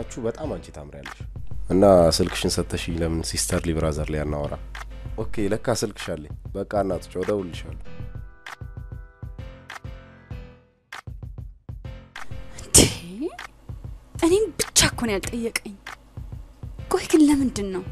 ከጨረሳችሁ በጣም አንቺ ታምሪያለሽ። እና ስልክሽን ሰተሽኝ ለምን ሲስተር ሊብራዘር ላይ አናወራ? ኦኬ ለካ ስልክሽ አለኝ። በቃ እናቶች እደውልልሻለሁ። እኔም ብቻ እኮ ነው ያልጠየቀኝ። ቆይ ግን ለምንድን ነው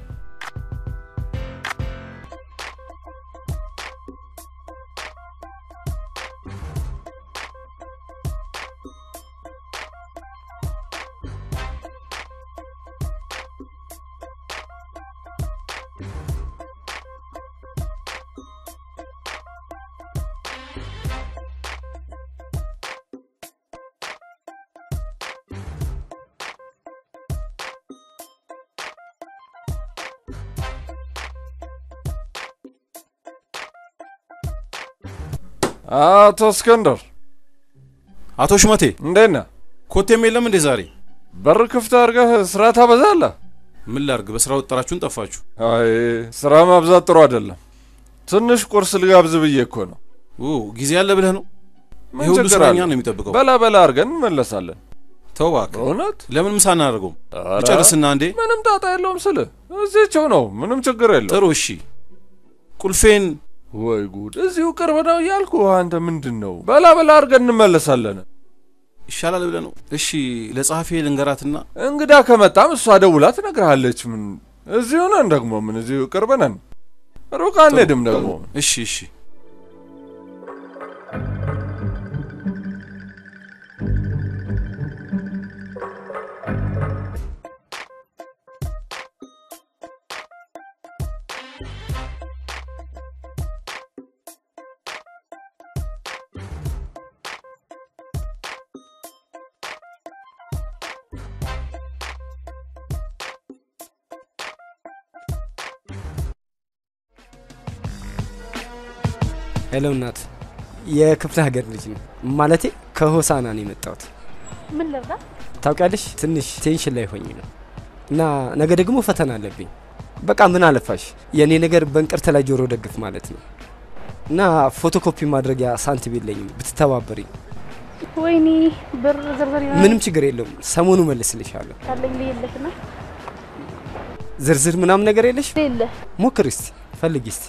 አቶ እስክንድር አቶ ሹመቴ እንዴት ነህ? ኮቴም የለም እንዴ ዛሬ? በር ክፍት አድርገህ ስራ ታበዛለህ? ምን ላርግ? በስራ ወጠራችሁን ጠፋችሁ። አይ ስራ ማብዛት ጥሩ አይደለም። ትንሽ ቁርስ ልጋብዝ ብዬ እኮ ነው። ጊዜ ያለ ብለህ ነው? ምን ይሄ ሁሉ ስራ አለ? እኛን ነው የሚጠብቀው። በላ በላ አድርገን እንመለሳለን። ተው እባክህ። እውነት ለምን ምሳ አናደርገውም? ኧረ፣ ይጨርስና እንዴ። ምንም ጣጣ የለውም ስልህ እዚህችው ነው። ምንም ችግር የለውም። ጥሩ እሺ። ቁልፌን ወይ ጉድ! እዚሁ ቅርብ ነው እያልኩ አንተ ምንድን ነው? በላ በላ አድርገን እንመለሳለን። ይሻላል ብለህ ነው? እሺ ለጸሐፊ ልንገራትና እንግዳ ከመጣም እሷ ደውላ ትነግርሃለች። ምን እዚሁ ነን ደግሞ ምን እዚሁ ቅርብ ነን፣ ሩቅ አንሄድም ደግሞ። እሺ እሺ። hello እናት፣ የክፍለ ሀገር ልጅ ነው ማለቴ ከሆሳና ነው የመጣሁት። ምን ልርዳ? ታውቂያለሽ ትንሽ tension ላይ ሆኜ ነው እና ነገ ደግሞ ፈተና አለብኝ። በቃ ምን አለፋሽ የእኔ ነገር በእንቅርት ላይ ጆሮ ደግፍ ማለት ነው እና ፎቶኮፒ ማድረጊያ ሳንቲም የለኝም ብትተባበሪኝ። ወይኔ ብር ዝርዝር ምንም ችግር የለውም ሰሞኑን መልስልሻለሁ። ዝርዝር ምናምን ነገር የለሽ? ሞክሪ እስቲ ፈልጊ እስቲ።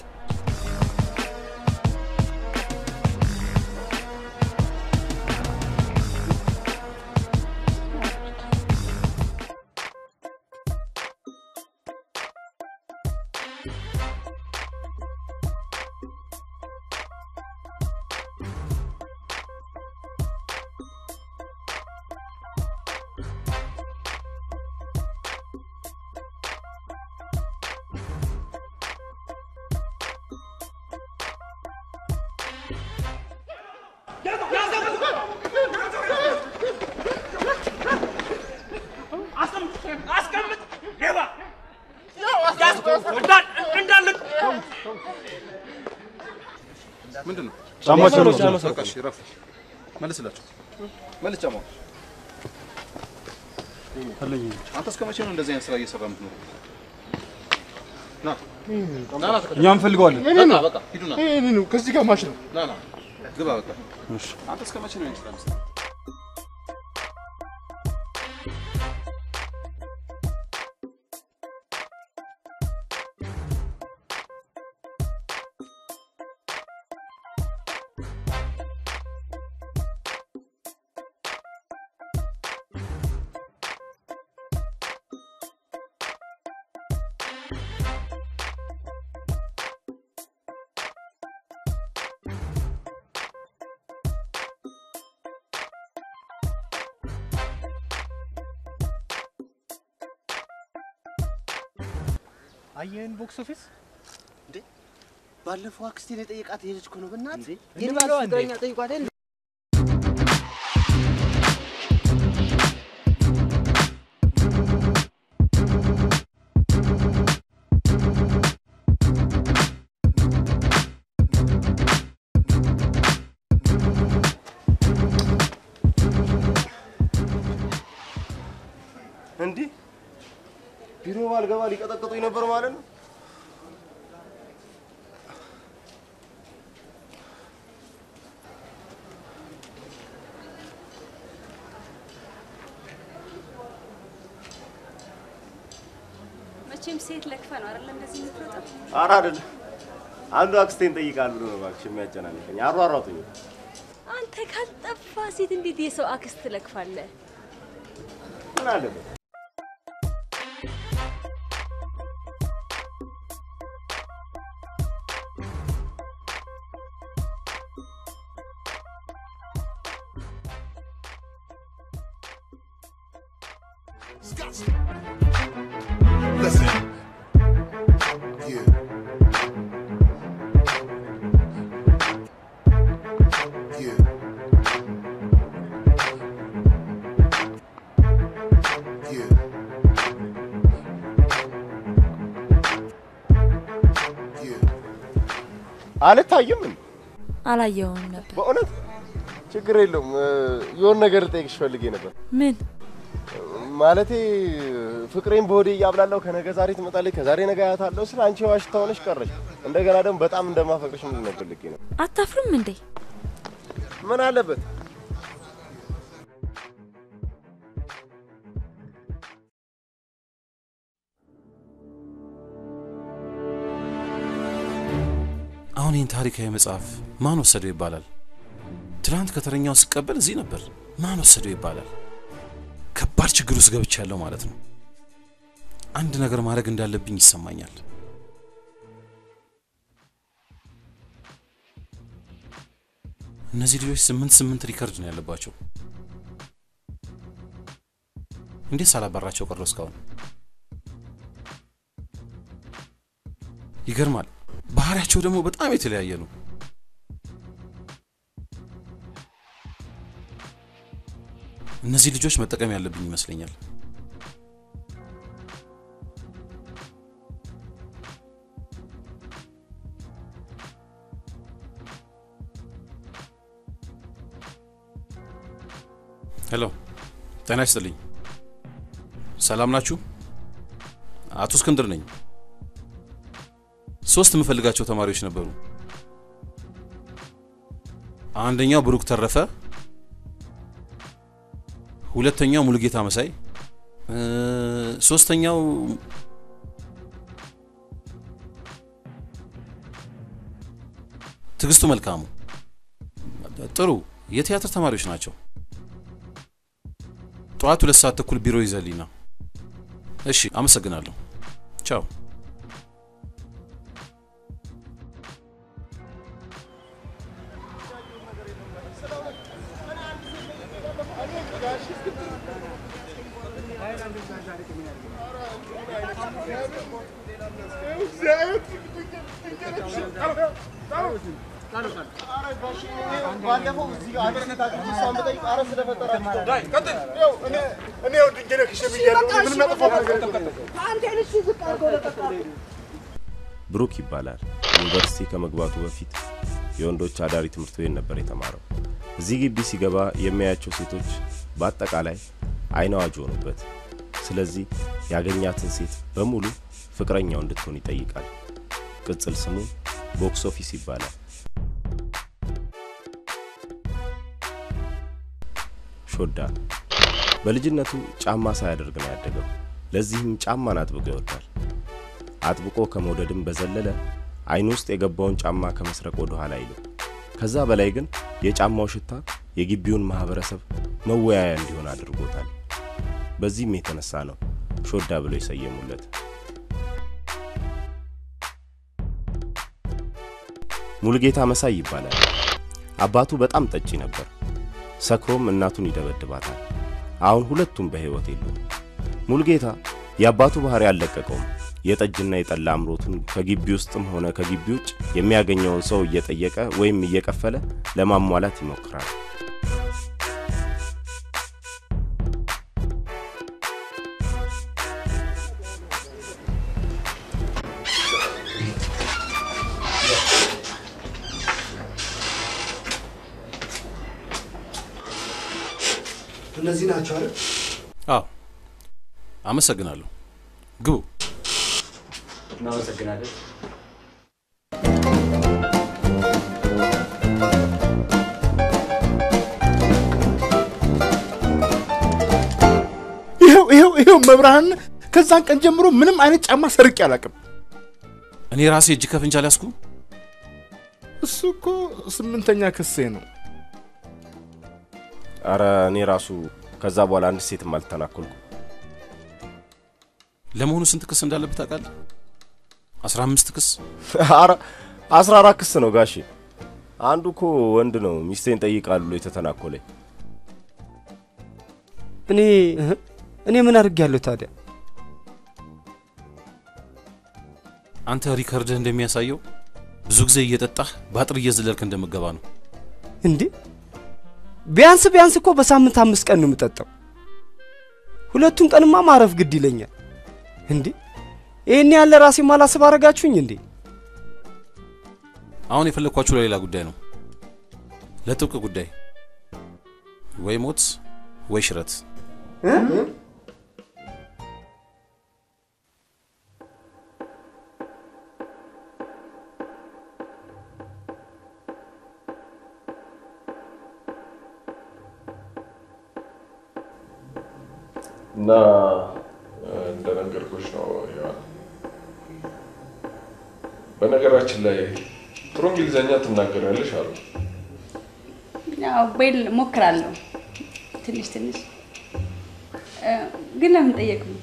አንተ እስከ መቼ ነው እንደዚህ አይነት ስራ እየሰራ የምትኖረው? ና። ና ና፣ እኛ እንፈልገዋለን። በቃ በቃ ሂዱ ና ከዚህ ጋር ማሽ ነው። ና ና ግባ በቃ። አንተ እስከ መቼ ነው ስራ አየህን ቦክስ ኦፊስ ባለፈው አክስቴን የጠየቃት የልጅ እኮ ነው። በእናትህ እንዴ? እንዴ? ፍቅረኛ ጠይቋት እንዲህ ቢሮ ባልገባ ሊቀጠቅጡኝ ነበር ማለት ነው። መቼም ሴት ለክፈህ ነው አይደል እንደዚህ የምትሮጠው? ኧረ አይደለም። አንዱ አክስቴን ጠይቀሃል ብሎ ነው እባክሽ የሚያጨናንቀኝ። አሯሯጡኝ። አንተ ካልጠፋ ሴት እንዴት የሰው አክስት ትለክፋለህ? ምን አለበት? አልታይም? አላየውም ነበር። በእውነት ችግር የለውም። የሆነ ነገር ልጠይቅሽ ፈልጌ ነበር። ምን? ማለቴ ፍቅሬን በሆዴ እያብላለሁ ከነገ ዛሬ ትመጣለች፣ ከዛሬ ነገ አያታለሁ ስለ አንቺ ዋሽታ ሆነሽ ቀረሽ። እንደገና ደግሞ በጣም እንደማፈቅርሽ ምን ልኬ ነው። አታፍርም እንዴ? ምን አለበት? አሁን ይህን ታሪካዊ መጽሐፍ ማን ወሰደው ይባላል? ትናንት ከተረኛው ስቀበል እዚህ ነበር። ማን ወሰደው ይባላል? ከባድ ችግር ውስጥ ገብቻለሁ ማለት ነው። አንድ ነገር ማድረግ እንዳለብኝ ይሰማኛል። እነዚህ ልጆች ስምንት ስምንት record ነው ያለባቸው። እንዴት ሳላባራቸው ቀረሁ እስካሁን? ይገርማል። ባህሪያቸው ደግሞ በጣም የተለያየ ነው። እነዚህ ልጆች መጠቀም ያለብኝ ይመስለኛል። ሄሎ፣ ጤና ይስጥልኝ። ሰላም ናችሁ? አቶ እስክንድር ነኝ። ሶስት የምፈልጋቸው ተማሪዎች ነበሩ። አንደኛው ብሩክ ተረፈ፣ ሁለተኛው ሙሉጌታ መሳይ፣ ሶስተኛው ትዕግስቱ መልካሙ። ጥሩ የቲያትር ተማሪዎች ናቸው። ጠዋት ሁለት ሰዓት ተኩል ቢሮ ይዘልኝ ነው። እሺ፣ አመሰግናለሁ። ቻው። ይባላል። ዩኒቨርሲቲ ከመግባቱ በፊት የወንዶች አዳሪ ትምህርት ቤት ነበር የተማረው። እዚህ ግቢ ሲገባ የሚያያቸው ሴቶች በአጠቃላይ አይን አዋጅ ሆኑበት። ስለዚህ ያገኛትን ሴት በሙሉ ፍቅረኛው እንድትሆን ይጠይቃል። ቅጽል ስሙ Box Office ይባላል። ሾዳ በልጅነቱ ጫማ ሳያደርግ ነው ያደገው። ለዚህም ጫማን አጥብቆ ይወዳል። አጥብቆ ከመውደድም በዘለለ አይን ውስጥ የገባውን ጫማ ከመስረቅ ወደ ኋላ አይልም። ከዛ በላይ ግን የጫማው ሽታ የግቢውን ማህበረሰብ መወያያ እንዲሆን አድርጎታል። በዚህም የተነሳ ነው ሾዳ ብለው የሰየሙለት። ሙሉጌታ መሳይ ይባላል። አባቱ በጣም ጠጪ ነበር። ሰክሮም እናቱን ይደበድባታል። አሁን ሁለቱም በሕይወት የሉም። ሙሉጌታ የአባቱ ባህሪ አልለቀቀውም። የጠጅና የጠላ አምሮቱን ከግቢ ውስጥም ሆነ ከግቢ ውጭ የሚያገኘውን ሰው እየጠየቀ ወይም እየከፈለ ለማሟላት ይሞክራል። እነዚህ ናቸው አይደል? አዎ፣ አመሰግናለሁ። ግቡ። እናመሰግናለን። ይኸው ይኸው ይኸው መብርሃን ከዛን ቀን ጀምሮ ምንም አይነት ጫማ ሰርቄ አላውቅም። እኔ ራሴ እጅ ከፍንጅ አልያዝኩም። እሱ እኮ ስምንተኛ ክሴ ነው። አረ እኔ ራሱ ከዛ በኋላ አንድ ሴትም አልተናኮልኩ። ለመሆኑ ስንት ክስ እንዳለብህ ታውቃለህ? አስራ አምስት ክስ። አረ አስራ አራት ክስ ነው ጋሼ። አንዱ እኮ ወንድ ነው ሚስቴን ጠይቃል ብሎ የተተናኮለኝ። እኔ እኔ ምን አድርጌያለሁ ታዲያ? አንተ ሪከርድህ እንደሚያሳየው ብዙ ጊዜ እየጠጣህ በአጥር እየዘለልክ እንደምገባ ነው። እንዴ ቢያንስ ቢያንስ እኮ በሳምንት አምስት ቀን ነው የምጠጣው። ሁለቱን ቀንማ ማረፍ ግድ ይለኛል። እንዴ ይህን ያለ ራሴ ማላስብ አረጋችሁኝ እንዴ? አሁን የፈለግኳችሁ ለሌላ ጉዳይ ነው፣ ለጥብቅ ጉዳይ፣ ወይ ሞት ወይ ሽረት። እና እንደነገርኩሽ ነው በነገራችን ላይ ጥሩ እንግሊዘኛ ትናገራለሽ አሉ። ቤል ሞክራለሁ ትንሽ ትንሽ ግን ለምን ጠየቅ ነው?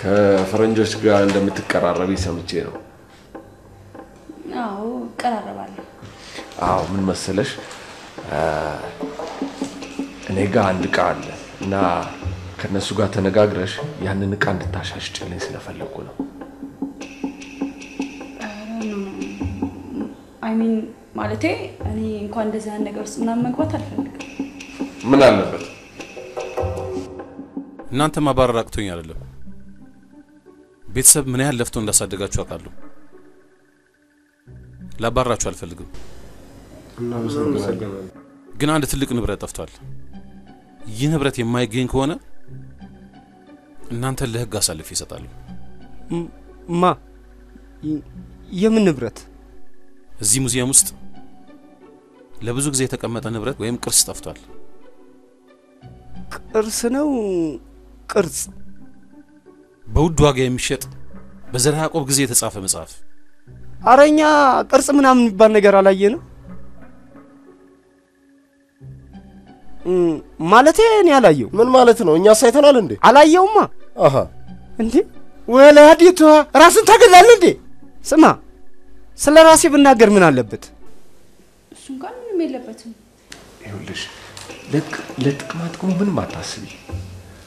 ከፈረንጆች ጋር እንደምትቀራረቢ ሰምቼ ነው። አዎ እቀራረባለሁ። አዎ ምን መሰለሽ እኔ ጋር አንድ እቃ አለ እና ከእነሱ ጋር ተነጋግረሽ ያንን እቃ እንድታሻሽጭልኝ ስለፈለግኩ ነው። አይ ሚን ማለቴ እኔ እንኳን እንደዚህ አይነት ነገር ውስጥ ምናምን መግባት አልፈልግም። ምን አለበት? እናንተ ማባረር አቅቶኝ አይደለም። ቤተሰብ ምን ያህል ለፍቶ እንዳሳደጋችሁ አውቃለሁ። ላባራችሁ አልፈልግም። ግን አንድ ትልቅ ንብረት ጠፍቷል። ይህ ንብረት የማይገኝ ከሆነ እናንተን ለሕግ አሳልፌ ይሰጣሉ። ማ የምን ንብረት? እዚህ ሙዚየም ውስጥ ለብዙ ጊዜ የተቀመጠ ንብረት ወይም ቅርስ ጠፍቷል። ቅርስ ነው ቅርጽ? በውድ ዋጋ የሚሸጥ በዘርዓ ያዕቆብ ጊዜ የተጻፈ መጽሐፍ። አረኛ ቅርጽ ምናምን የሚባል ነገር አላየንም። ማለቴ እኔ አላየው። ምን ማለት ነው? እኛ ሳይተናል እንዴ? አላየውማ። አሃ እንዴ ወላዲቷ ራስን ታገላለህ እንዴ? ስማ፣ ስለ ራሴ ብናገር ምን አለበት? እሱ እንኳን ምንም የለበትም። ይኸውልሽ ለጥቅ- ለጥቅማ ጥቅሙ ምንም አታስቢ።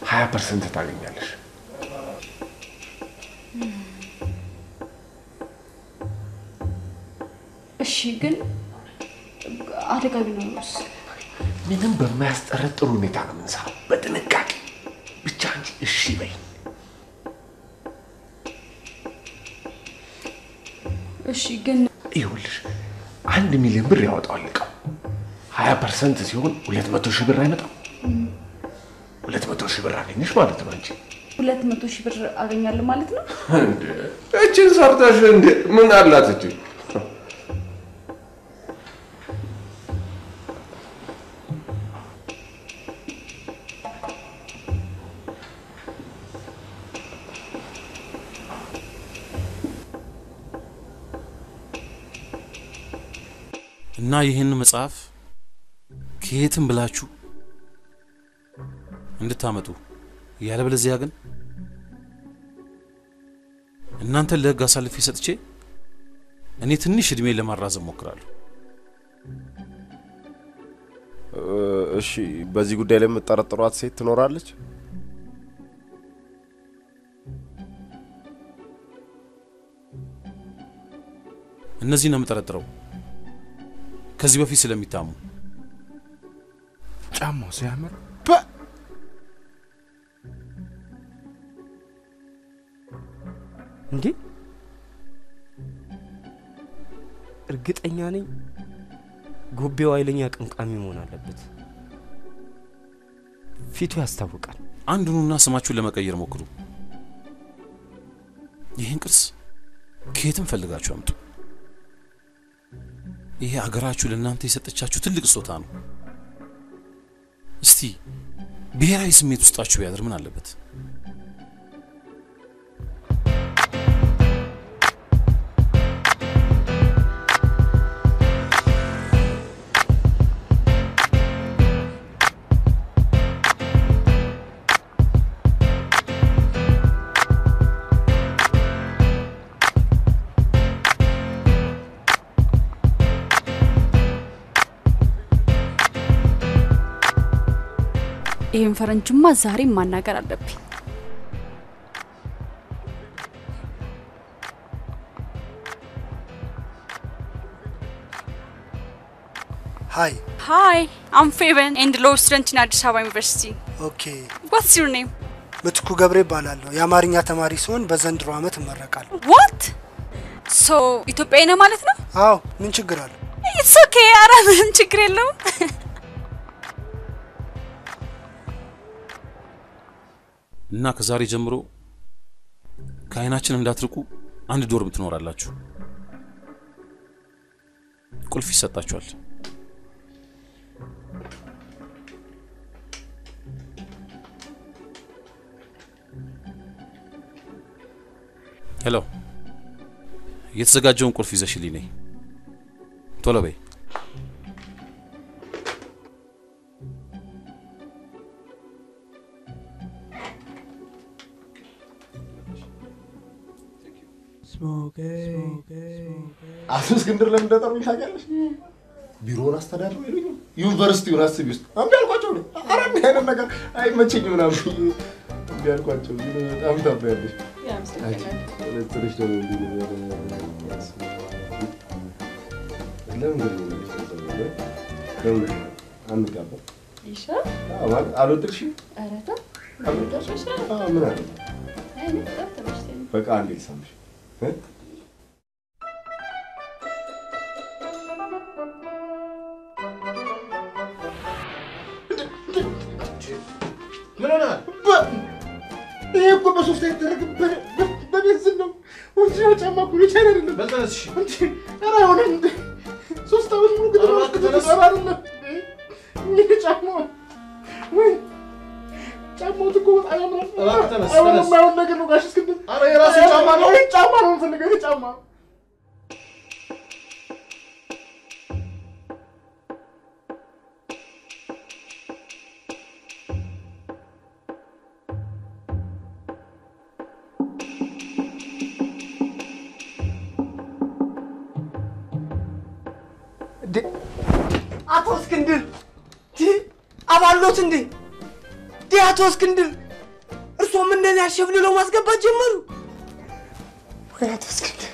ሀያ percent ታገኛለሽ። እሺ፣ ግን አደጋ ቢኖርስ? ምንም በማያስጠረጥር ሁኔታ ነው የምንሰራው፣ በጥንቃቄ ብቻ እንጂ እሺ በይ። እሺ፣ ግን ይኸውልሽ አንድ ሚሊዮን ብር ያወጣዋል እቃው። ሀያ percent ሲሆን ሁለት መቶ ሺህ ብር አይመጣም? ሁለት መቶ ሺህ ብር አገኘሽ ማለት ነው አንቺ። ሁለት መቶ ሺህ ብር አገኛለሁ ማለት ነው። እችን ሰርተሽ ምን አላት እቺ? እና ይህን መጽሐፍ ከየትም ብላችሁ እንድታመጡ ያለበለዚያ ግን እናንተን ለሕግ አሳልፌ ሰጥቼ እኔ ትንሽ እድሜ ለማራዘም ሞክራለሁ። እሺ፣ በዚህ ጉዳይ ላይ የምጠረጥሯት ሴት ትኖራለች? እነዚህ ነው የምጠረጥረው ከዚህ በፊት ስለሚታሙ ጫማው ሲያምር እንዴ እርግጠኛ ነኝ ጎቤው ኃይለኛ ቅምቃሚ መሆን አለበት። ፊቱ ያስታውቃል። አንዱኑና ስማችሁን ለመቀየር ሞክሩ። ይህን ቅርስ ከየትም ፈልጋችሁ አምጡ። ይሄ አገራችሁ ለእናንተ የሰጠቻችሁ ትልቅ ስጦታ ነው። እስቲ ብሔራዊ ስሜት ውስጣችሁ ቢያድር ምን አለበት? ይህን ፈረንጅማ ዛሬም ማናገር አለብኝ። Hi hi I'm Feven and law student in Addis Ababa University okay what's your name ምትኩ ገብሬ ይባላለሁ። የአማርኛ ተማሪ ሲሆን በዘንድሮ ዓመት እመረቃለሁ። What so ኢትዮጵያዊ ነህ ማለት ነው? አዎ ምን ችግር አለ? It's okay። ኧረ ምንም ችግር የለውም። እና ከዛሬ ጀምሮ ከአይናችን እንዳትርቁ አንድ ዶርም ትኖራላችሁ። ቁልፍ ይሰጣችኋል። ሄሎ፣ የተዘጋጀውን ቁልፍ ይዘሽልኝ ነይ። ቶሎ በይ። አቶ እስክንድር ለምን እንደጠሩኝ ታውቂያለሽ? ቢሮውን አስተዳድሩ ይሉኝ ዩኒቨርሲቲውን አስቢ ውስጥ እምቢ አልኳቸው ነው። ኧረ እንዲህ አይነት ነገር አይመቸኝም ምናምን እምቢ አልኳቸው። በጣም ደግሞ ያለ- ለምን? ለምን አንጋባ? አልወደድሽም? ምን አለ? በቃ አንዴ ልሳምሽ እ? ምን ሆነሃል? ይሄ እኮ በሶስት አይደረግ በቤንዚን ነው። ኦሪጂናል ጫማ እኮ ነው፣ ቻይና አይደለም። በልተነስ እንዴ! ኧረ አይሆንም እንዴ! ሶስት ዓመት ሙሉ ግጥም ኧረ አይደለም ይሄ ጫማ ወይ ጫማው እኮ በጣም ያምራል። እባክህ ተነስ፣ አይሆንም፣ ተነስ። የማይሆን ነገር ነው ጋሽ እስክንድር። ኧረ የራሴ ጫማ ነው። ጫማ ነው የምፈልገው፣ ይሄ ጫማ አቶ እስክንድር አባሎት እንዴ ዲ አቶ እስክንድር እርሶም እንደኔ አሸብልለው ማስገባት ጀመሩ? ወይ አቶ እስክንድር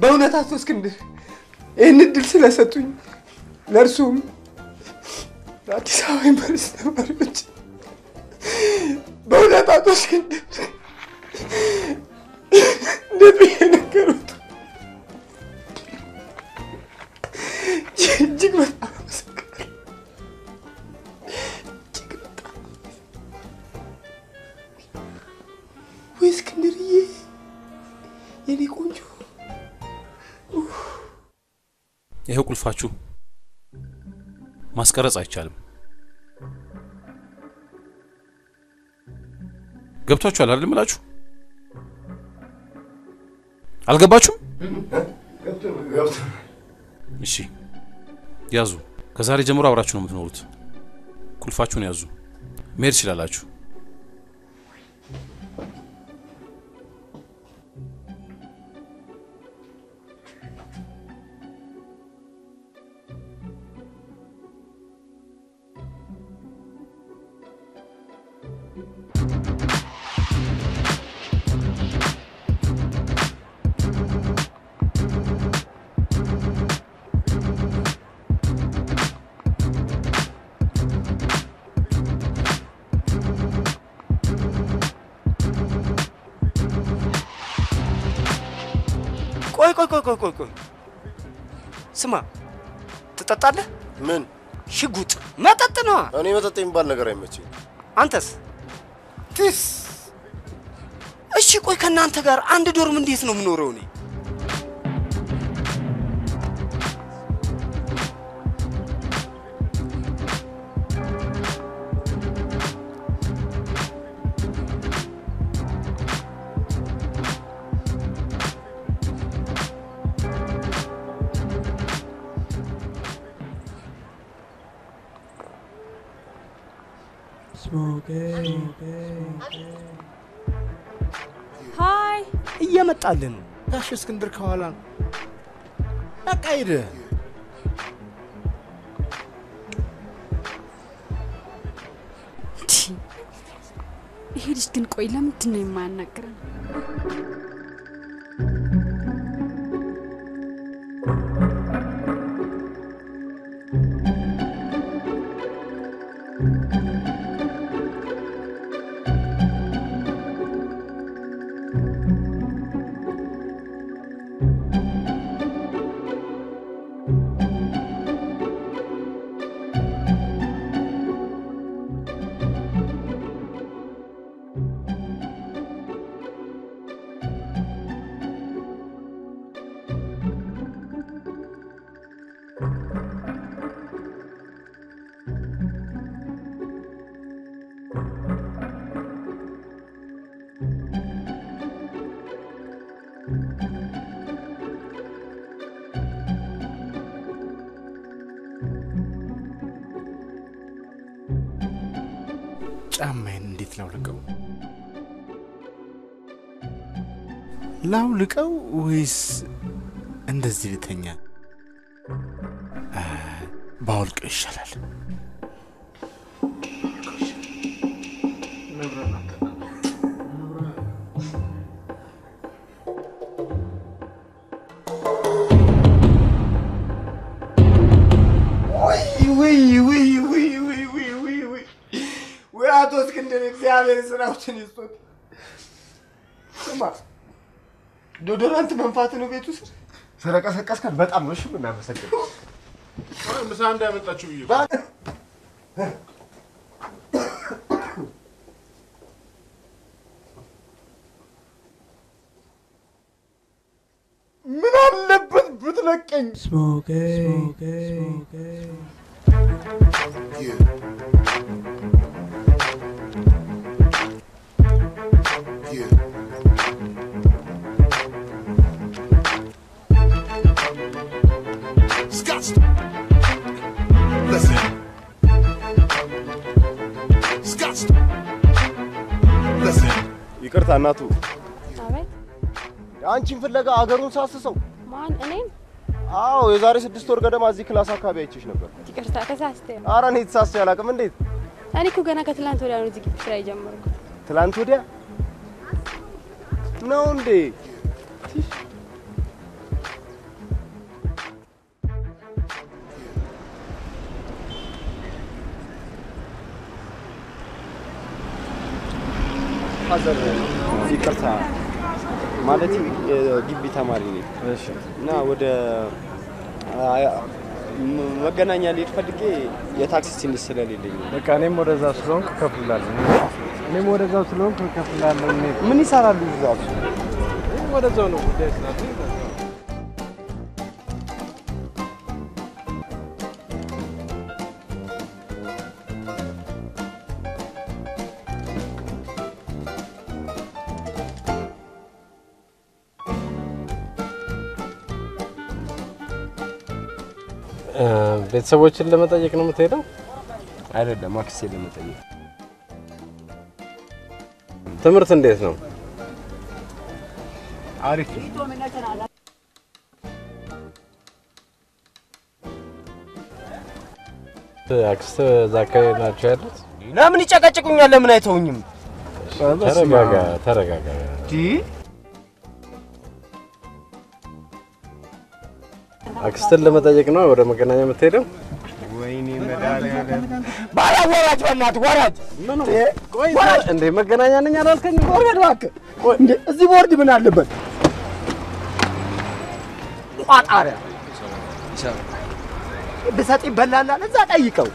በእውነት አቶ እስክንድር ይህን እድል ስለሰጡኝ ለእርሱም ለአዲስ አበባ ዩኒቨርሲቲ ተማሪዎች በእውነት አቶ እስክንድር እንዴት ብዬ ነገሩት? እጅግ በጣም ይኸው ቁልፋችሁ። ማስቀረጽ አይቻልም። ገብቷችኋል አይደል? ምላችሁ አልገባችሁም? እሺ ያዙ። ከዛሬ ጀምሮ አብራችሁ ነው የምትኖሩት። ቁልፋችሁን ያዙ። መሄድ ትችላላችሁ። ስማ፣ ትጠጣለህ? ምን ሽጉጥ መጠጥ ነዋ። እኔ መጠጥ የሚባል ነገር አይመችኝ። አንተስ? ትስ እሺ፣ ቆይ ከእናንተ ጋር አንድ ዶርም እንዴት ነው የምኖረው እኔ? እየመጣልን ነው። ጋሽ እስክንድር ከኋላ ነው። በቃ ሂድ። ይሄ ልጅ ግን ቆይ ለምንድን ነው የማያናግረን? ላውልቀው ወይስ እንደዚህ ልተኛ? ባውልቀው ይሻላል። ወይ አቶ እስክንድር እግዚአብሔር ስራዎችን ይስጡ። ዶዶራንት መንፋት ነው ቤት ውስጥ ስለቀሰቀስከን በጣም ነው እሺ የምናመሰግነው። ምሳ እንዳያመጣችሁ ብዬ ምን አለበት ብትለቀኝ? Yeah. ይቅርታ እናቱ፣ አቤት አንቺን ፍለጋ አገሩን ሳስሰው። ማን? እኔን? አዎ የዛሬ ስድስት ወር ገደማ እዚህ class አካባቢ አይቼሽ ነበር። ይቅርታ ተሳስተሃል። ኧረ እኔ ተሳስቼ አላውቅም። እንዴት እኔ እኮ ገና ከትላንት ወዲያ ነው እዚህ ግቢ ስራ የጀመርኩት። ትላንት ወዲያ ነው እንዴ? ፋዘር ይቅርታ ማለት የግቢ ተማሪ ነኝ እና ወደ መገናኛ ልሄድ ፈልጌ የታክሲ ትንሽ ስለሌለኝ በቃ እኔም ወደዛ ስለሆንክ እከፍላለሁ። እኔም ወደዛው ስለሆንክ እከፍላለሁ። እኔ ምን ይሰራሉ እዛ? ወደዛው ነው ጉዳይ ስላለ ቤተሰቦችን ለመጠየቅ ነው የምትሄደው? አይደለም አክሴ ለመጠየቅ ትምህርት እንዴት ነው? አሪፍ አክስት እዛ አካባቢ ናቸው ያሉት? ለምን ይጨቀጭቁኛል? ለምን አይተውኝም? ተረጋጋ፣ ተረጋጋ። አክስትን ለመጠየቅ ነው ወደ መገናኛ የምትሄደው? ወይኔ መድኃኒዓለም ባላ ወራጅ፣ በእናትህ ወራጅ። ቆይ እንዴ መገናኛ ነኝ አላልከኝ? ወረድ እባክህ። እንዴ እዚህ ቦርድ ምን አለበት? ቋጣሪያ ብሰጥ ይበላላል። እዛ ጠይቀው።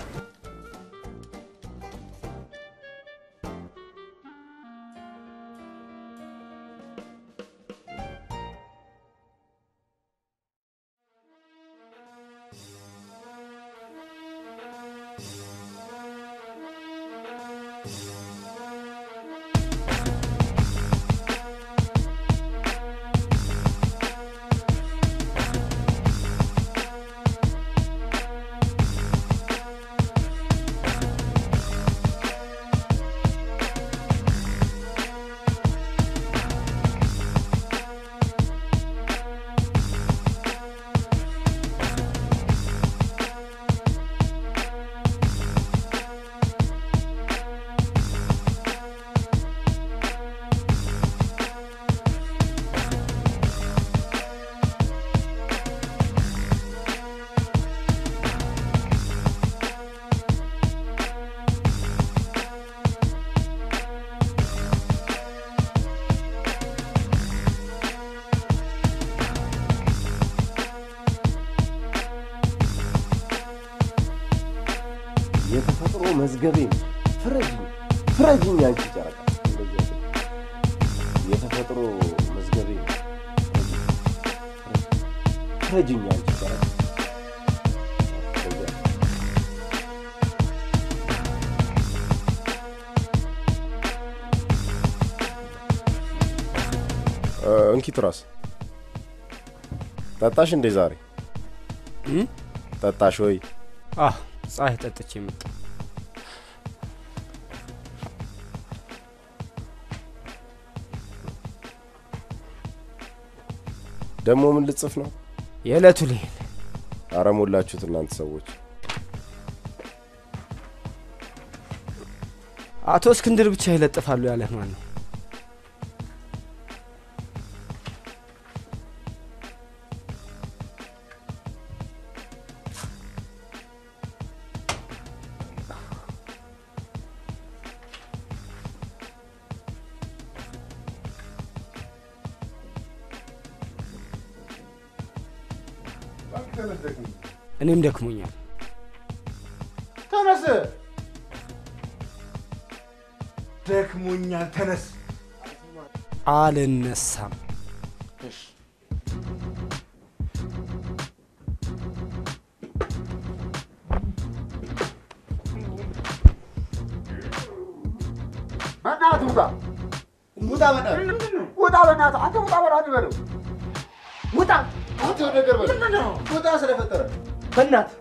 መዝገቤ ፍረጅኝ፣ ፍረጅኝ አንቺ ጨረቃ። የተፈጥሮ መዝገቤ ፍረጅኝ አንቺ ጨረቃ። እንኪ ትራስ ጠጣሽ እንዴ ዛሬ? ጠጣሽ ወይ? አህ ፀሐይ ጠጥቼ መጣ። ደግሞ ምን ልጽፍ ነው? የዕለቱ ልሄድ አረ ሞላችሁት እናንተ ሰዎች። አቶ እስክንድር ብቻ ይለጥፋሉ ያለህ ማን ነው? እኔም ደክሞኛል። ተነስ። ደክሞኛል። ተነስ። አልነሳም። በእናትህ ውጣ፣ ውጣ፣ በእናትህ ውጣ፣ በእናትህ አንተ ውጣ፣ በእናትህ በለው፣ ውጣ፣ አንተ ነገር በለው፣ ውጣ፣ ስለፈጠረ በእናትህ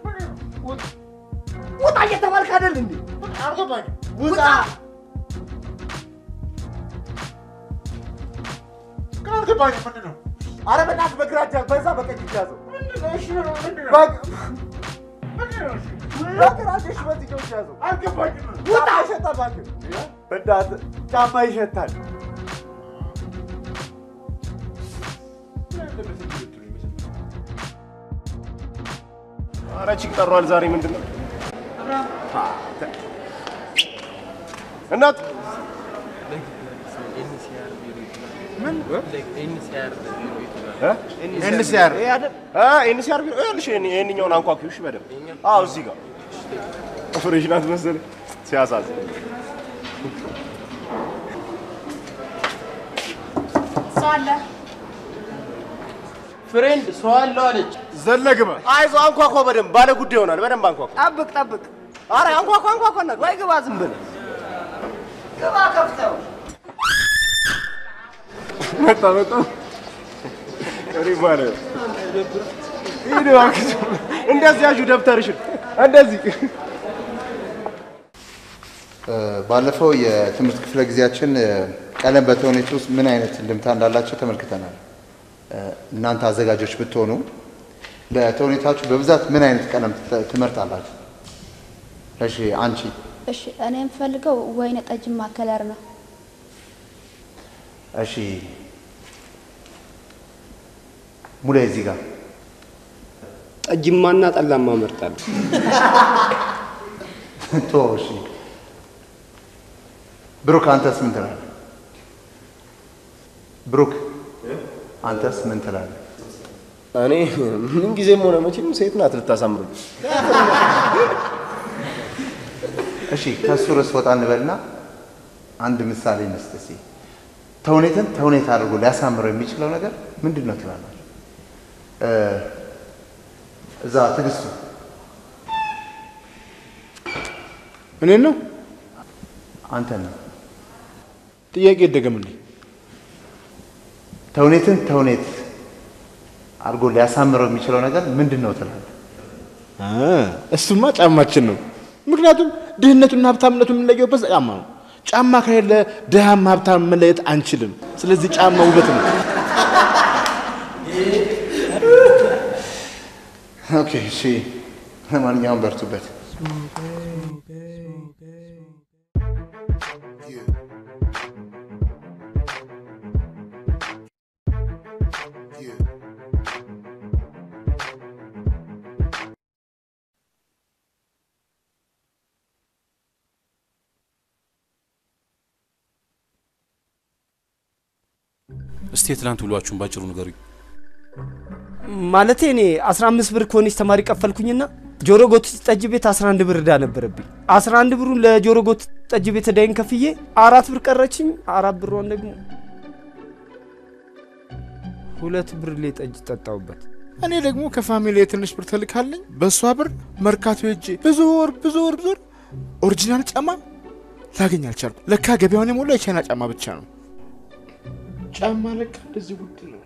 ውጣ እየተባልክ አይደል እንዴ? ውጣ አልገባኝም። ምንድን በዛ በቀኝ እጅ ያዘው። በግ- በግራ እጅ በዚህኛው እጅ ያዘው። ውጣ ይሸታል፣ እባክህ አረ ቺክ ጠሯል ዛሬ ምንድን ነው? እናት ኤንሲአር ቢሮ ይኸውልሽ፣ ይሄን- ይሄንኛውን እሺ፣ በደምብ አዎ፣ እዚህ ጋር ፍሬሽ ናት መሰለኝ። ሲያሳዝን ሰው አለ። Friend ሰው አለው አለች። ዘለ ግባ። አይዞህ አንኳኳ፣ በደምብ ባለ ጉዳይ ይሆናል። በደምብ አንኳኳ። ጠብቅ ጠብቅ። አረ አንኳኳ፣ አንኳኳ እና ወይ ግባ ዝም ብለህ ግባ ከፍተው መጣ መጣ። እንደዚህ ያዡ ደብተርሽን እንደዚህ ባለፈው የትምህርት ክፍለ ጊዜያችን ቀለም በተውኔት ውስጥ ምን አይነት እንድምታ እንዳላቸው ተመልክተናል። እናንተ አዘጋጆች ብትሆኑ በተውኔታችሁ በብዛት ምን አይነት ቀለም ት- ትመርጣላችሁ? እሺ አንቺ እሺ እኔ የምፈልገው ወይነ ጠጅማ ከለር ነው። እሺ ሙሌ እዚህ ጋር ጠጅማና ጠላማ እመርጣለሁ። ቶ እሺ ብሩክ አንተስ ምን ትላለህ? ብሩክ አንተስ ምን ትላለህ? እኔ ምን ጊዜም ሆነ መቼም ሴት ናት ልታሳምሩ። እሺ ከሱ ርዕስ ወጣ እንበልና አንድ ምሳሌ እንስጥ እስኪ። ተውኔትን ተውኔት አድርጎ ሊያሳምረው የሚችለው ነገር ምንድን ነው ትላላችሁ? እ፣ እዛ ትዕግስቱ እኔን ነው አንተን ነው። ጥያቄ ይደገምልኝ። ተውኔትን ተውኔት አድርጎ ሊያሳምረው የሚችለው ነገር ምንድን ነው ትላለህ? እሱማ ጫማችን ነው። ምክንያቱም ድህነቱና ሀብታምነቱ የምንለየው በዛ ጫማ ነው። ጫማ ከሌለ ድሃም ሀብታም መለየት አንችልም። ስለዚህ ጫማ ውበት ነው። ኦኬ እሺ፣ ለማንኛውም በርቱበት። እስቲ የትላንት ውሏችሁን ባጭሩ ንገሩኝ። ማለቴ እኔ 15 ብር ከሆነች ተማሪ ቀፈልኩኝና ጆሮ ጎትች ጠጅ ቤት 11 ብር እዳ ነበረብኝ። 11 ብሩን ለጆሮ ጎትች ጠጅ ቤት እዳዬን ከፍዬ አራት ብር ቀረችኝ። አራት ብሯን ደግሞ ሁለት ብር ላይ ጠጅ ጠጣውበት። እኔ ደግሞ ከ family የትንሽ ብር ተልካልኝ። በእሷ ብር መርካቶ ሄጄ ብዙ ወር ብዙ ወር ብዙ ወር original ጫማ ላገኝ አልቻልኩም። ለካ ገበያውን የሞላ የቻይና ጫማ ብቻ ነው። ጫማ ለካ እንደዚህ ውድ ነው።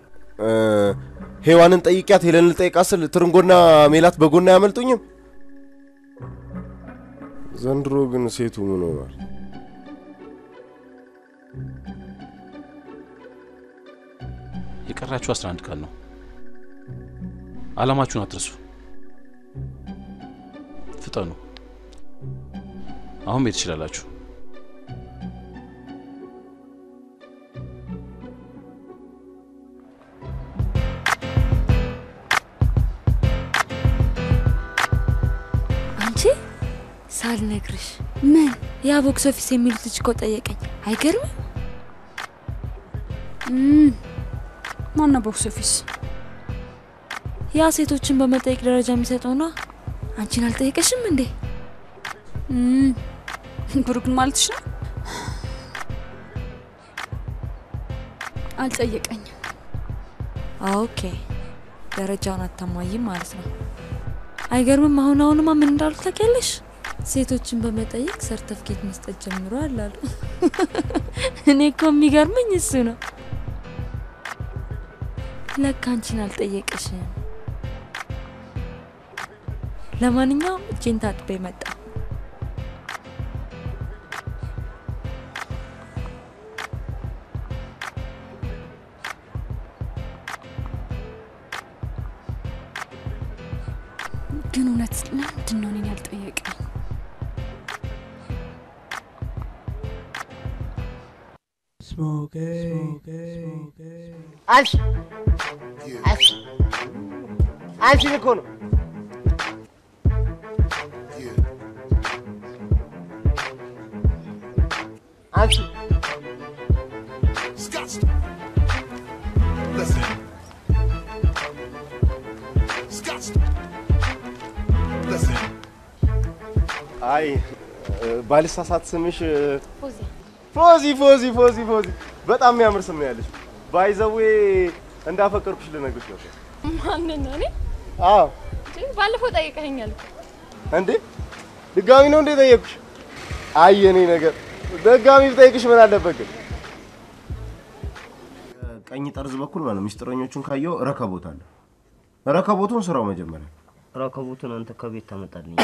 ሄዋንን ጠይቂያት ሄለን ልጠይቃት ስል ትርንጎና ሜላት በጎና አያመልጡኝም። ዘንድሮ ግን ሴቱ ምን ሆኗል? የቀራችሁ 11 ቀን ነው። አላማችሁን አትርሱ። ፍጠኑ። አሁን ቤት ትችላላችሁ። ያ Box Office የሚሉት ልጅ እኮ ጠየቀኝ። አይገርምም? ማነው Box Office? ያ ሴቶችን በመጠየቅ ደረጃ የሚሰጠው ነው። አንቺን አልጠየቀሽም እንዴ? ብሩክን ማለትሽ ነው? አልጠየቀኝም። Okay፣ ደረጃውን አታሟይም ማለት ነው። አይገርምም? አሁን አሁንማ ምን እንዳሉ ታውቂያለሽ? ሴቶችን በመጠየቅ ሰርተፍኬት መስጠት ጀምሯል አሉ። እኔ እኮ የሚገርመኝ እሱ ነው። ለካ አንቺን አልጠየቀሽም። ለማንኛውም እጄን ታጥቤ መጣ። አንቺ አንቺ አንቺን እኮ ነው። አንቺ. አይ ባልሳሳት ስምሽ ፎዚ። ፎዚ ፎዚ ፎዚ ፎዚ። በጣም የሚያምር ስም ነው ያለሽ። ባይዘዌ እንዳፈቀርኩሽ ልነግርሽ ነበር። ማንን ነው? እኔ አዎ ባለፈው ጠይቀኸኛል እኮ። እንዴ ድጋሚ ነው እንዴ ጠየቅኩሽ? አይ የኔ ነገር ድጋሚ ብጠይቅሽ ምን አለበት ግን? ቀኝ ጠርዝ በኩል ማለት ሚስጥረኞቹን ካየው ረከቦት አለ። ረከቦቱን ስራው መጀመሪያ ረከቡትን አንተ ከቤት ታመጣልኝ።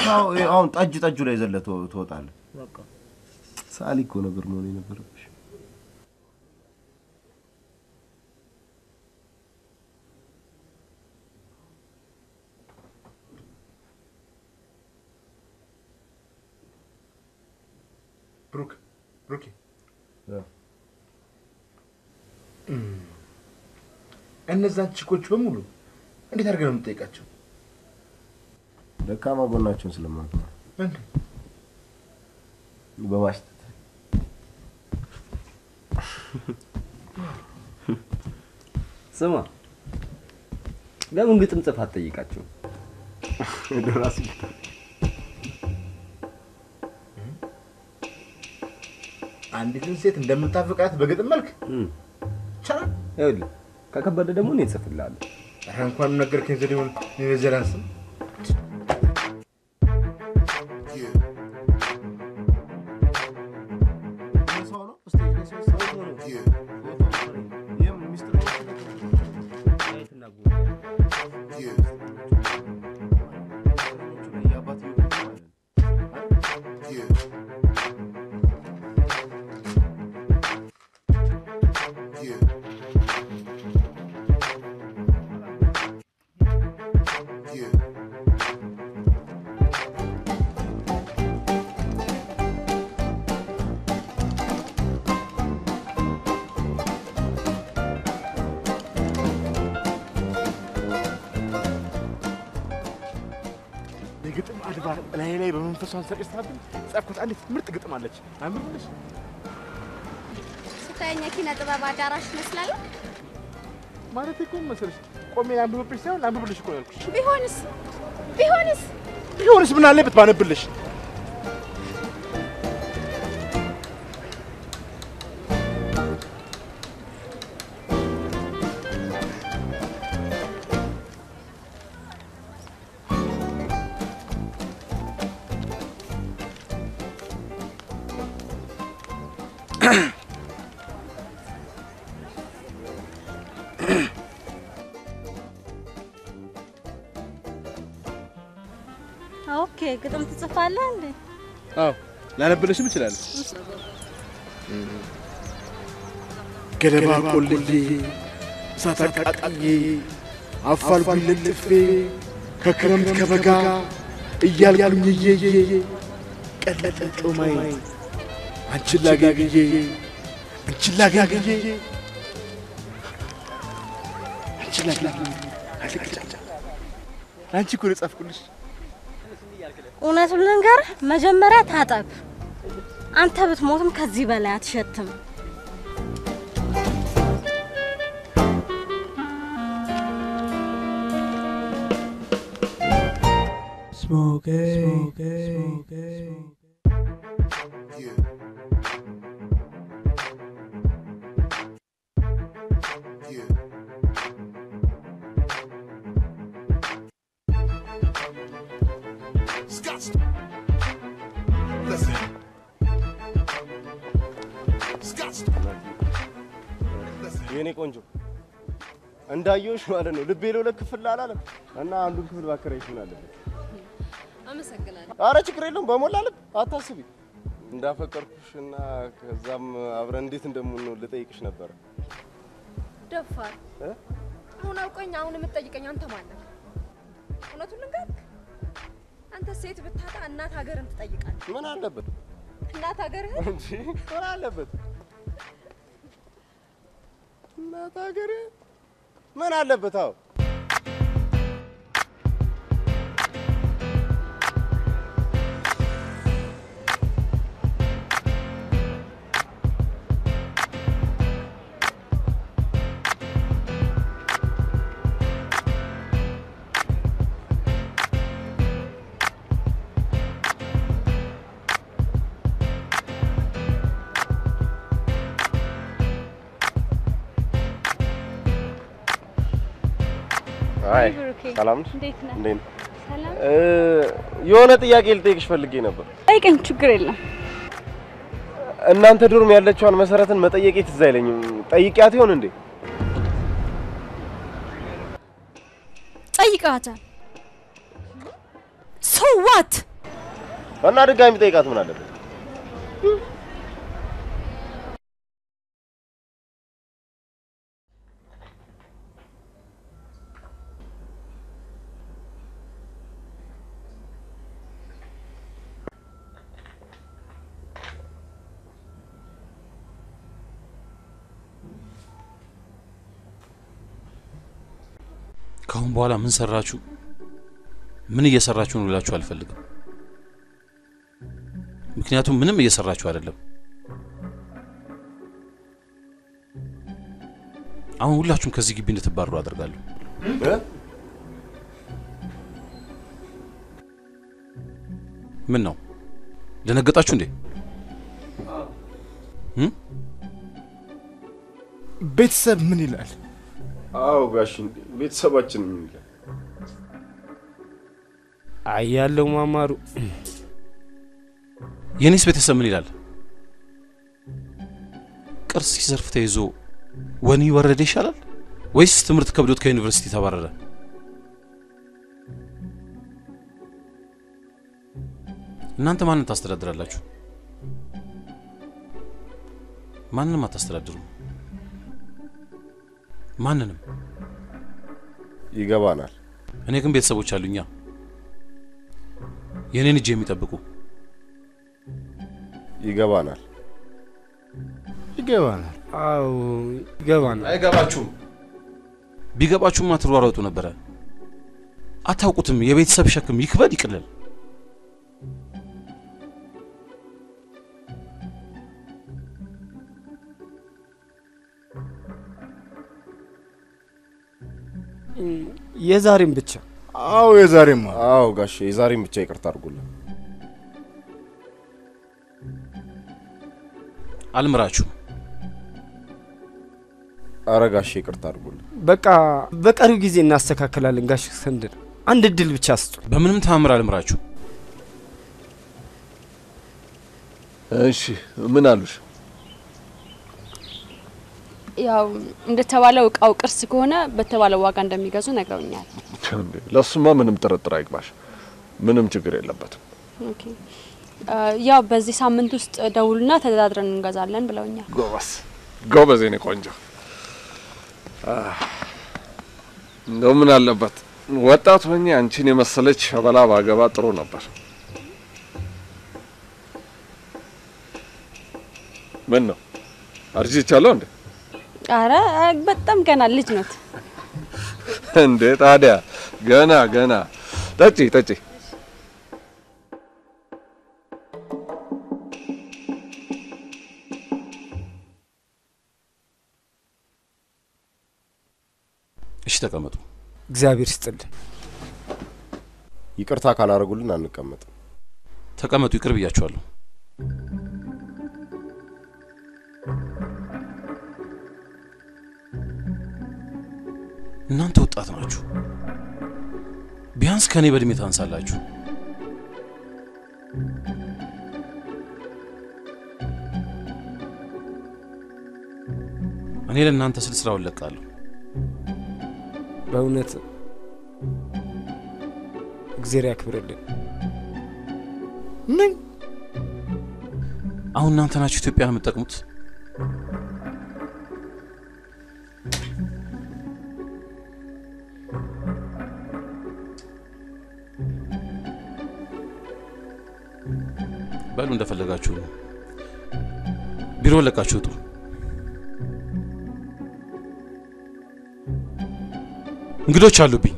አሁን ጠጅ ጠጁ ላይ ዘለ ትወጣለህ። በቃ ሳሊ እኮ ነበር መሆን የነበረብሽ። ብሩክ ብሩኬ እነዛን ቺኮች በሙሉ እንዴት አድርገህ ነው የምትጠይቃቸው? ደካማ ጎናቸውን ስለማውቅ በማሽተት። ስማ፣ ለምን ግጥም ጽፍ አትጠይቃቸው? አንዲትን ሴት እንደምታፈቅራት በግጥም መልክ ይቻላል። ይኸውልህ ከከበደ ደግሞ እኔ እጽፍልሃለሁ። እንኳን ነገርከኝ ዘዴውን የዘላን ስም በመንፈሷ አንሰቅስታብን ጻፍኩት። አንዲት ምርጥ ግጥም አለች። አንብብልሽ ስታየኝ ኪነ ጥበብ አዳራሽ ይመስላለሁ። ማለት እኮ መሰለሽ ቆሜ አንብብብሽ ሳይሆን አንብብልሽ እኮ ያልኩሽ። ቢሆንስ ቢሆንስ ቢሆንስ ምን አለበት ባነብልሽ? ትጽፋለህ እንዴ? አዎ ላነብልሽም እችላለሁ። ገለባ ቆልዬ እሳት አቃጥዬ አፋልጉኝ ለጥፌ ከክረምት ከበጋ እያልኩኝ እየዬ ቀለጠ ጮማዬ አንቺን ላጋግዬ አንቺን ላጋግዬ አንቺን ላጋግዬ አልቅጫጫ ለአንቺ እኮ ነው የጻፍኩልሽ። እውነቱን ልንገርህ፣ መጀመሪያ ታጠብ። አንተ ብትሞትም ከዚህ በላይ አትሸትም። Smoke, smoke, smoke. የኔ ቆንጆ እንዳየሁሽ ማለት ነው ልቤ ለሁለት ክፍል አላለም እና አንዱን ክፍል ባከራይሽ ምን አለበት? አመሰግናለሁ። አረ ችግር የለውም በሞላ ልብ አታስቢ። እንዳፈቀርኩሽ እና ከዛም አብረን እንዴት እንደምንሆን ልጠይቅሽ ነበረ። ደፋር? አሁን አውቀኝ አሁን የምትጠይቀኝ አንተ ማነህ? እውነቱን ልንገርህ፣ አንተ ሴት ብታጣ እናት ሀገርን ትጠይቃለህ። ምን አለበት እናት ሀገርህ እንጂ ምን አለበት? እናት ሀገር ምን አለበት? አዎ ሰላም ነሽ? እንዴት ነህ? እንዴት ነህ? ሰላም እ የሆነ ጥያቄ ልጠይቅሽ ፈልጌ ነበር። ጠይቀኝ፣ ችግር የለም። እናንተ dorm ያለችዋን መሰረትን መጠየቄ ትዝ አይለኝም። ጠይቄያት ይሆን እንዴ? ጠይቀሃታል። So what እና ድጋሚ ጠይቃት ምን አለበት? በኋላ ምን ሰራችሁ፣ ምን እየሰራችሁ ነው ልላችሁ አልፈልግም። ምክንያቱም ምንም እየሰራችሁ አይደለም። አሁን ሁላችሁም ከዚህ ግቢ እንድትባረሩ አደርጋለሁ። ምን ነው ደነገጣችሁ እንዴ? ቤተሰብ ምን ይላል? አዎ ጋሽ፣ ቤተሰባችን ይላል? አይ ያለው ማማሩ የኔስ ቤተሰብ ምን ይላል? ቅርስ ሲዘርፍ ተይዞ ወህኒ ወረደ ይሻላል ወይስ ትምህርት ከብዶት ከዩኒቨርሲቲ ተባረረ? እናንተ ማንን ታስተዳድራላችሁ? ማንንም አታስተዳድሩም። ማንንም። ይገባናል። እኔ ግን ቤተሰቦች አሉኛ፣ የእኔን እጅ የሚጠብቁ ይገባናል። ይገባናል። አዎ ይገባናል። አይገባችሁም። ቢገባችሁማ ትሯሯጡ ነበረ። አታውቁትም። የቤተሰብ ሸክም ይክበድ ይቅለል። የዛሬም ብቻ አዎ የዛሬማ አዎ ጋሼ የዛሬም ብቻ ይቅርታ አድርጉልን። አልምራችሁም። አረ ጋሼ ይቅርታ አድርጉልን። በቃ በቀሪው ጊዜ እናስተካክላለን። ጋሽ እስክንድር አንድ እድል ብቻ ስጡ። በምንም ተአምር አልምራችሁ። እሺ ምን አሉሽ? ያው እንደተባለው እቃው ቅርስ ከሆነ በተባለው ዋጋ እንደሚገዙ ነግረውኛል። ለሱማ ምንም ጥርጥር አይግባሽ። ምንም ችግር የለበትም። Okay ያው በዚህ ሳምንት ውስጥ ደውሉና ተደራድረን እንገዛለን ብለውኛል። ጎበዝ ጎበዝ፣ የኔ ቆንጆ። እንደው ምን አለበት ወጣት ሆኜ አንቺን የመሰለች ሸበላ ባገባ ጥሩ ነበር። ምን ነው አርጅቻለሁ እንዴ? አረ በጣም ገና ልጅ ኖት። እንዴ ታዲያ ገና ገና። ጠጪ ጠጪ። እሺ ተቀመጡ። እግዚአብሔር ይስጥልን። ይቅርታ ካላረጉልን አንቀመጥም። ተቀመጡ። ይቅር ብያችኋለሁ። እናንተ ወጣት ናችሁ። ቢያንስ ከኔ በእድሜ ታንሳላችሁ። እኔ ለእናንተ ስል ስራውን ለቃለሁ። በእውነት እግዜር ያክብርልን። ምን አሁን እናንተ ናችሁ ኢትዮጵያን የምትጠቅሙት። በሉ እንደፈለጋችሁ ነው። ቢሮ ለቃችሁ ውጡ። እንግዶች አሉብኝ።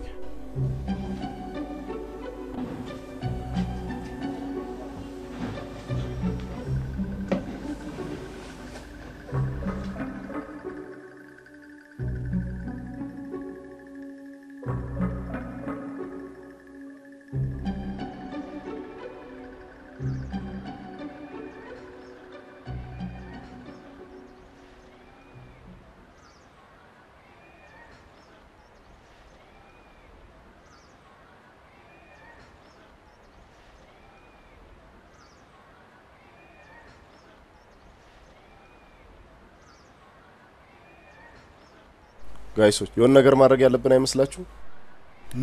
ጋይሶች የሆነ ነገር ማድረግ ያለብን አይመስላችሁ?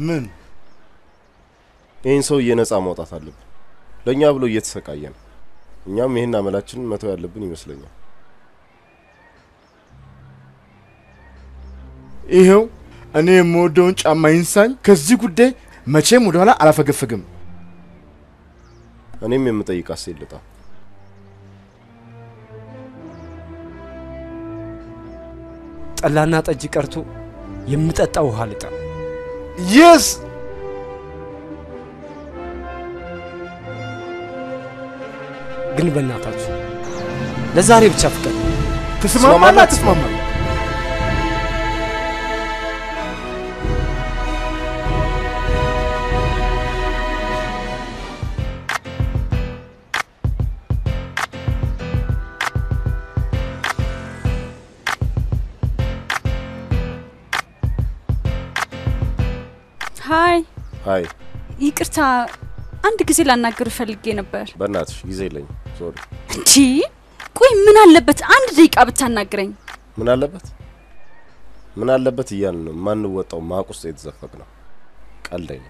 ምን? ይህን ሰውዬ ነፃ ማውጣት አለብን። ለእኛ ብሎ እየተሰቃየ ነው። እኛም ይህን አመላችንን መተው ያለብን ይመስለኛል። ይኸው እኔ የምወደውን ጫማ ይንሳኝ። ከዚህ ጉዳይ መቼም ወደኋላ አላፈገፍግም። እኔም የምጠይቃት ሴት ልጣ። ጠላና ጠጅ ቀርቶ የምጠጣ ውሃ ልጣ። የስ ግን በእናታችሁ ለዛሬ ብቻ ፍቀድ። ትስማማለህ? አትስማማም? ይቅርታ፣ አንድ ጊዜ ላናገር ፈልጌ ነበር። በእናትሽ ጊዜ የለኝም። ሶሪ። እንዲ ቆይ ምን አለበት አንድ ደቂቃ ብታናግረኝ? ምን አለበት ምን አለበት እያልን ነው የማንወጣው ማቅ ውስጥ የተዘፈቅ ነው። ቀልደኝ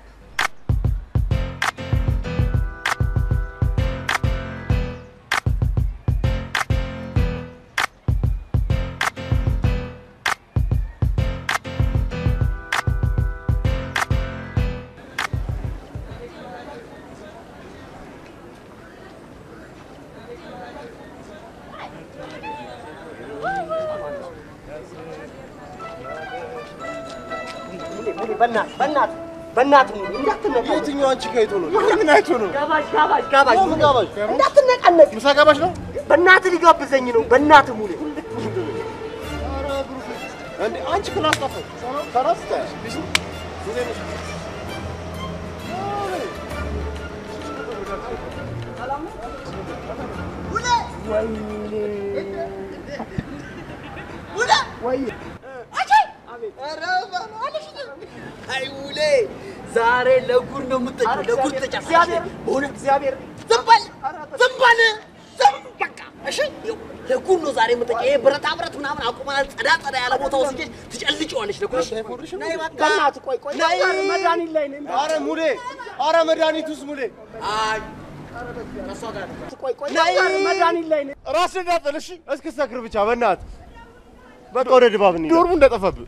በእናት ሙሉ እንዳትነቃ። የትኛው አንቺ ጋር አይቶ ነው? ምን አይቶ ነው? እንዳትነቃነቅ። ምሳ ነው? በእናት ሊጋብዘኝ ነው። በእናት ሙሉ እንዴ አንቺ ክላስ ጠፋሽ። ዛሬ ለጉድ ነው የምትጠጪው፣ ለጉድ ትጨርሳለሽ። በእውነት እግዚአብሔር ዝም በል ዝም በል ዝም በቃ እሺ። ይኸው ለጉድ ነው ዛሬ የምትጠጪው። ይሄ ብረታ ብረት ምናምን አቁመናል። ጸዳ ጸዳ ያለ ቦታ ወስጄሽ ትጨልጪዋለሽ። ለጉድ ነይ በቃ በእናትህ ቆይ ቆይ ነይ። መድኃኒት ላይ ነኝ። ኧረ ሙሌ፣ ኧረ መድኃኒቱስ ሙሌ አይ ቆይ ቆይ መድኃኒት ላይ ነኝ። ራስን እንዳጥል እሺ። እስክትሰክር ብቻ በእናትህ በቃ ወደ ድባብ እንሂድ። ዶርሙ እንደጠፋብህ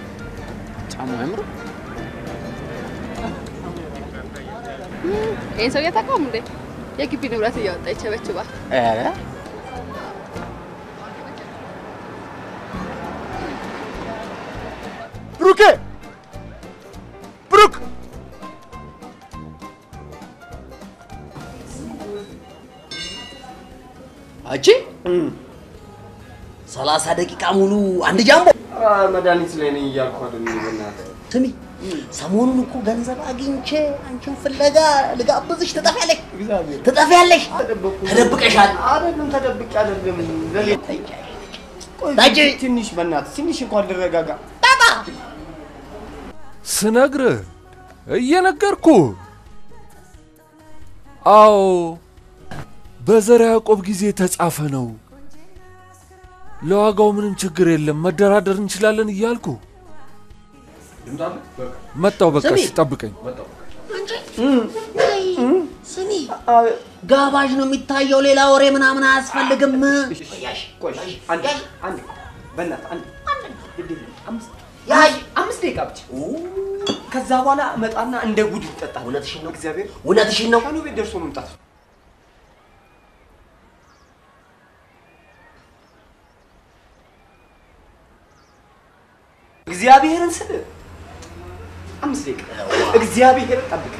ብቻ ነው እንደ ያለው ይመስላል። ጫማ አያምርም? ይህን ሰው እያታውቀውም እንዴ? የግቢ ንብረት እያወጣ ይቸበችባል። ኧረ ብሩኬ ብሩክ አንቺ ሰላሳ ደቂቃ ሙሉ አንድ ጃምቦ መድኃኒት ላይ ነኝ እያልኩ አይደል? በእናትህ ስሚ፣ ሰሞኑን እኮ ገንዘብ አግኝቼ አንቺን ፍለጋ ልጋብዝሽ ትጠፊያለሽ ትጠፊያለሽ። ተደብቀሻል። አይደለም ተደብቄ አይደለም። ታጂ ትንሽ በእናትህ ትንሽ እንኳን ልረጋጋ። ስነግርህ እየነገርኩ አዎ በዘርዓ ያዕቆብ ጊዜ የተጻፈ ነው። ለዋጋው ምንም ችግር የለም፣ መደራደር እንችላለን እያልኩ መጣው። በቃ ጠብቀኝ። ስሚ፣ ጋባዥ ነው የሚታየው። ሌላ ወሬ ምናምን አያስፈልግም። አምስት ደቂቃ ብቻ። ከዛ በኋላ መጣና እንደ ጉድ ይጠጣ። እውነትሽን ነው፣ እግዚአብሔር እውነትሽን ነው። ቤት ደርሶ መምጣት እግዚአብሔርን ስል አምስት ደቂቃ እግዚአብሔርን ጠብቅ።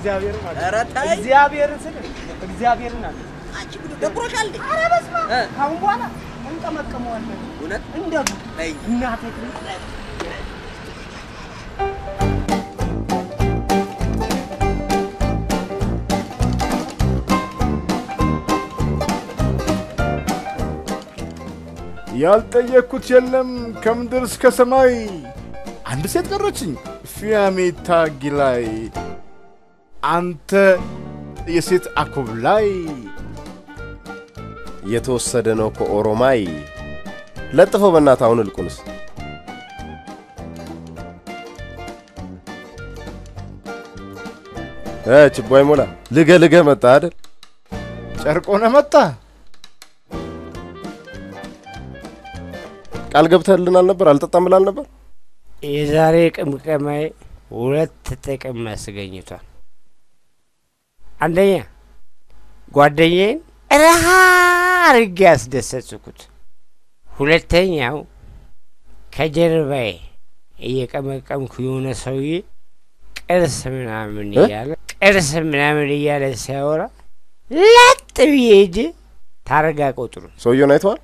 እግዚአብሔርን አለ ኧረ ተይ። እግዚአብሔርን ስል እግዚአብሔርን አለ አንቺ ብሎ ደብሮሻል እንዴ? ኧረ በስመ አብ! ካሁን በኋላ እንቀመቀመዋለን እውነት? እንደ ጉድ ተይ። እናቴ ያልጠየቅኩት የለም ከምድር እስከ ሰማይ። አንድ ሴት ቀረችኝ ፊያሜታ ጊላይ አንተ የሴት አኮብላይ የተወሰደ ነው ከኦሮማይ። ለጥፈው በእናትህ አሁን እልቁንስ እ ችቦ አይሞላ ልገ ልገ መጣ አይደል? ጨርቆነ መጣ ቃል ገብተህልን አልነበር? አልጠጣም ብለህ አልነበር? የዛሬ ቅምቀማዬ ሁለት ጥቅም አስገኝቷል። አንደኛ ጓደኛዬን ረሃ አርጌ ያስደሰጽኩት፣ ሁለተኛው ከጀርባዬ እየቀመቀምኩ የሆነ ሰውዬ ቅርስ ምናምን? እያለ ቅርስ ምናምን እያለ ሲያወራ ለጥ ብዬ ሂጄ ታርጋ ቁጥሩን ሰውየውን አይተዋል?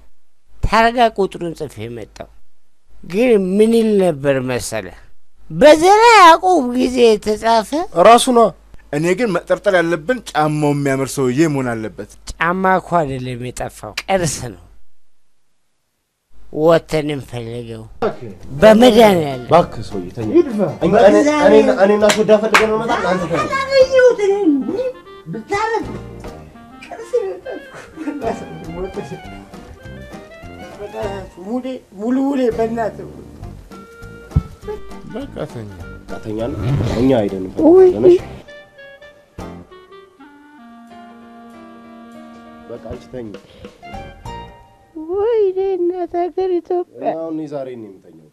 ታርጋ ቁጥሩን ጽፌ መጣው። ግን ምን ይል ነበር መሰለ በዘርዓ ያዕቆብ ጊዜ የተጻፈ ራሱ ነዋ። እኔ ግን መጠርጠር ያለብን ጫማው የሚያምር ሰውዬ መሆን አለበት ጫማ እኮ አይደለም የጠፋው ቅርስ ነው። ወተን እንፈልገው በመድኃኒዓለም እባክህ ሰውዬ ተኛ። እኔ- ሶዳ ፈልገን ነው መጣን። አንተ ተኛ። ሙሉ ሙሌ በእናትህ በቃ ተኛ። በቃ ተኛና እኛ ሄደን በቃ አንቺ ተኝ። ወይኔ እናት ሀገር ኢትዮጵያ አሁን ዛሬ ነው የምተኛው።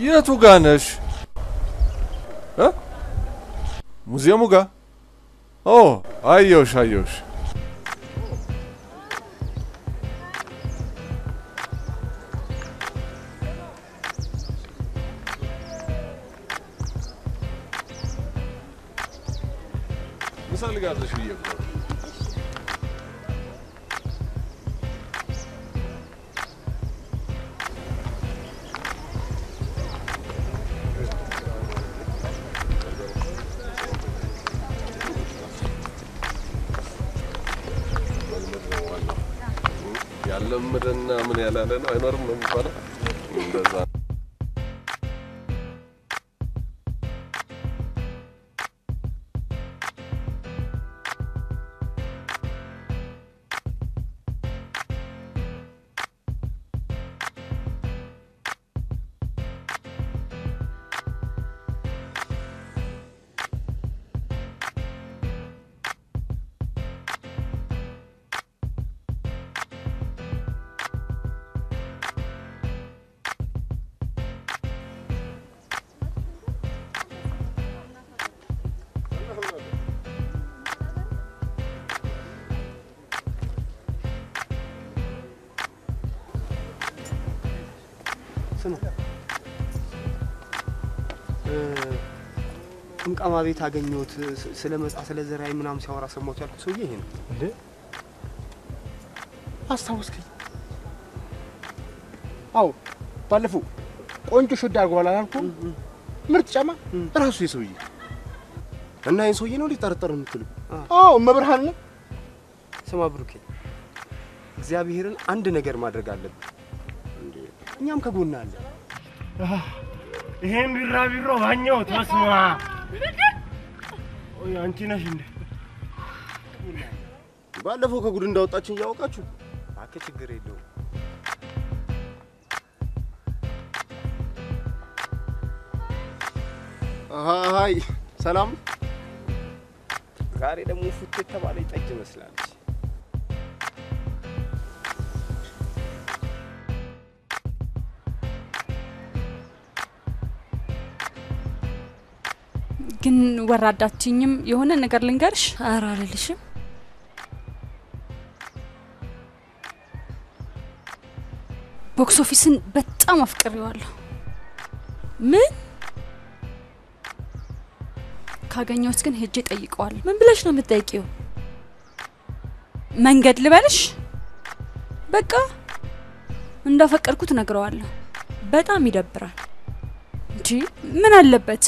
Ja, tu ganhas? Hã? Museu-muga? Oh, ai, ai, ayosh. ምን ያላለ ነው አይኖርም ነው ጥምቀማ ቤት አገኘሁት ስለ መጽ ስለ ዘራይ ምናምን ሲያወራ ሰማሁት ያልኩት ሰውዬ ይሄ ነው እንዴ? አስታወስከኝ? አዎ ባለፈው ቆንጆ ሾዳ አድርጓል አላልኩም? ምርጥ ጫማ ራሱ የሰውዬ እና ይህን ሰውዬ ነው ሊጠረጠር የምትሉ? አዎ መብርሃን ነው። ስማ ብሩኬ፣ እግዚአብሔርን አንድ ነገር ማድረግ አለብን። እኛም ከጎና አለ። ይሄን ቢራቢሮ ባኘሁት። ወይ አንቺ ነሽ እንዴ? ባለፈው ከጉድ እንዳወጣችን እያወቃችሁ እባክህ ችግር የለውም። ሀይ ሰላም። ዛሬ ደግሞ ፉት የተባለ ጠጅ መስላለች። ግን ወራዳችኝም የሆነ ነገር ልንገርሽ። ኧረ አልልሽም። ቦክስ ኦፊስን በጣም አፍቅሬዋለሁ። ምን ካገኘሁት ግን ሄጄ ጠይቀዋለሁ። ምን ብለሽ ነው የምትጠይቂው? መንገድ ልበልሽ? በቃ እንዳፈቀርኩት ነግረዋለሁ። በጣም ይደብራል። እንጂ ምን አለበት?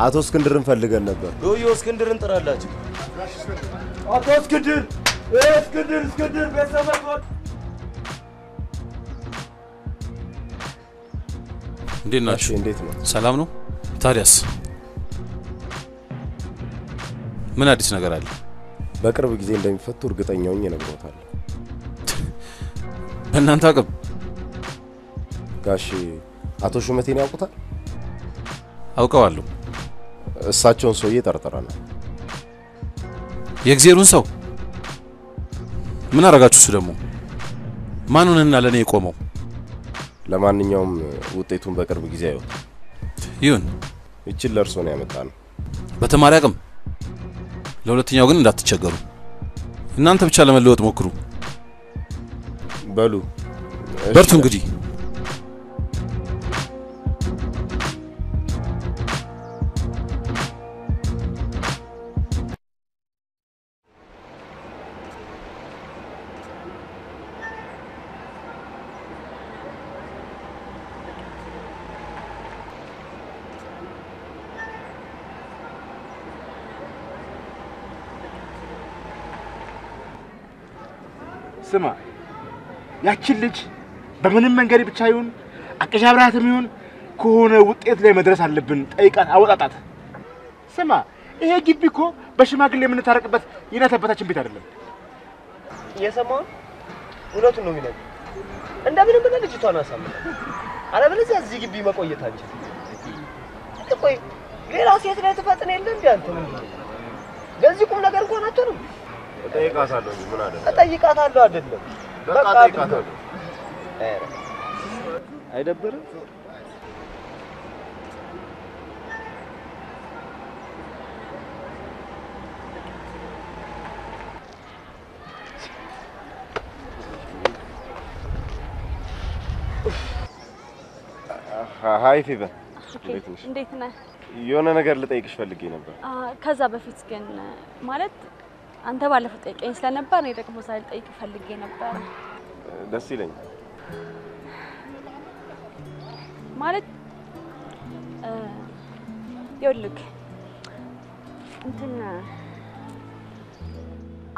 አቶ እስክንድርን ፈልገን ነበር። ዶዮ እስክንድርን ጥራላችሁ። አቶ እስክንድር እስክንድር እስክንድር ቤተሰብ እንዴት ናችሁ? እንዴት ነው? ሰላም ነው? ታዲያስ ምን አዲስ ነገር አለ? በቅርብ ጊዜ እንደሚፈቱ እርግጠኛ ሆኜ እነግሮታለሁ። በእናንተ አቅም ጋሽ አቶ ሹመቴን ያውቁታል? አውቀዋለሁ። እሳቸውን ሰውዬ ጠርጥረናል። የእግዜሩን ሰው ምን አረጋችሁ? እሱ ደግሞ ማኑንና ለእኔ የቆመው ለማንኛውም ውጤቱን በቅርብ ጊዜ አይወጣ ይሁን። ይችን ለእርሶ ነው ያመጣ ነው። በተማሪ አቅም ለሁለተኛው ግን እንዳትቸገሩ። እናንተ ብቻ ለመለወጥ ሞክሩ። በሉ በርቱ እንግዲህ። ያችን ልጅ በምንም መንገድ ብቻ ይሁን አቀሻብራትም ይሁን ከሆነ ውጤት ላይ መድረስ አለብን። ጠይቃት፣ አወጣጣት። ስማ ይሄ ግቢ እኮ በሽማግሌ የምንታረቅበት የእናት አባታችን ቤት አይደለም። እየሰማሁ እውነቱን ነው የሚነግርህ። እንደምንም ብለህ ልጅቷን አሳምናት፣ አለበለዚያ እዚህ ግቢ መቆየት አንችልም። ቆይ ሌላ ሴት ላይ ትፈጥን የለ እንዴ አንተ? ምንድን ነው ለዚህ ቁም ነገር እንኳን አትሆንም። እጠይቃታለሁ ምን አደረግ እጠይቃታለሁ አይደለም በቃ እጠይቃታለሁ። አይደብርም? Hi ፌቨን፣ እንዴት ነህ? የሆነ ነገር ልጠይቅሽ ፈልጌ ነበር። አ፣ ከዛ በፊት ግን ማለት አንተ ባለፈው ጠይቀኝ ስለነበር እኔ ደግሞ ዛሬ ልጠይቅ ፈልጌ ነበር። ደስ ይለኛል። ማለት ይኸውልህ እንትን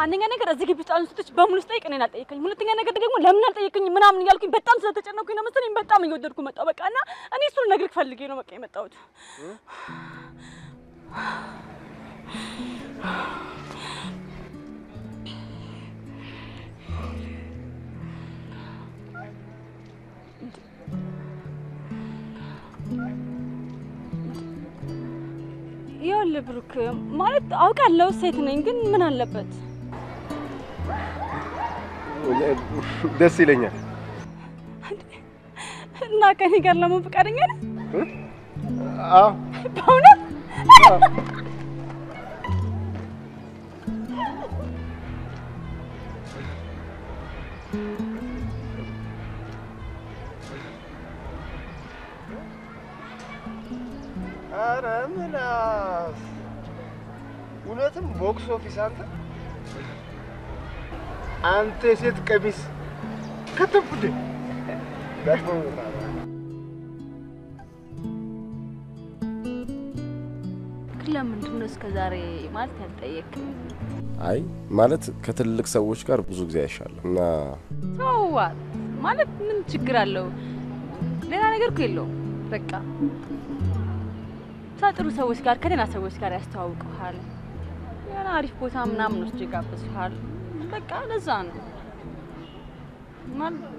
አንደኛ ነገር እዚህ ግቢ ውስጥ ያሉ ሴቶች በሙሉ ስጠይቅ እኔን አልጠየቀኝም። ሁለተኛ ነገር ደግሞ ለምን አልጠየቀኝም ምናምን እያልኩኝ በጣም ስለተጨነኩኝ ነው መሰለኝ በጣም እየወደድኩ መጣሁ። በቃ እና እኔ እሱን ነግርህ ፈልጌ ነው በቃ የመጣሁት። ይኸውልህ ብሩክ። ማለት አውቃለሁ ሴት ነኝ፣ ግን ምን አለበት? ደስ ይለኛል። እና ከኔ ጋር ለመሆን ፈቃደኛ ነህ? አዎ። በእውነት ኦፊስ አንተ አንተ የሴት ቀሚስ ግን ለምንድን ነው እስከ ዛሬ ማለት ያልጠየቅኝ? አይ ማለት ከትልልቅ ሰዎች ጋር ብዙ ጊዜ አይሻለሁ እና ተዋት ማለት ምን ችግር አለው? ሌላ ነገር እኮ የለውም። በቃ ከጥሩ ሰዎች ጋር ከሌላ ሰዎች ጋር ያስተዋውቀሃል። የሆነ አሪፍ ቦታ ምናምን ውስጥ ይጋብዝሃል። በቃ ለዛ ነው።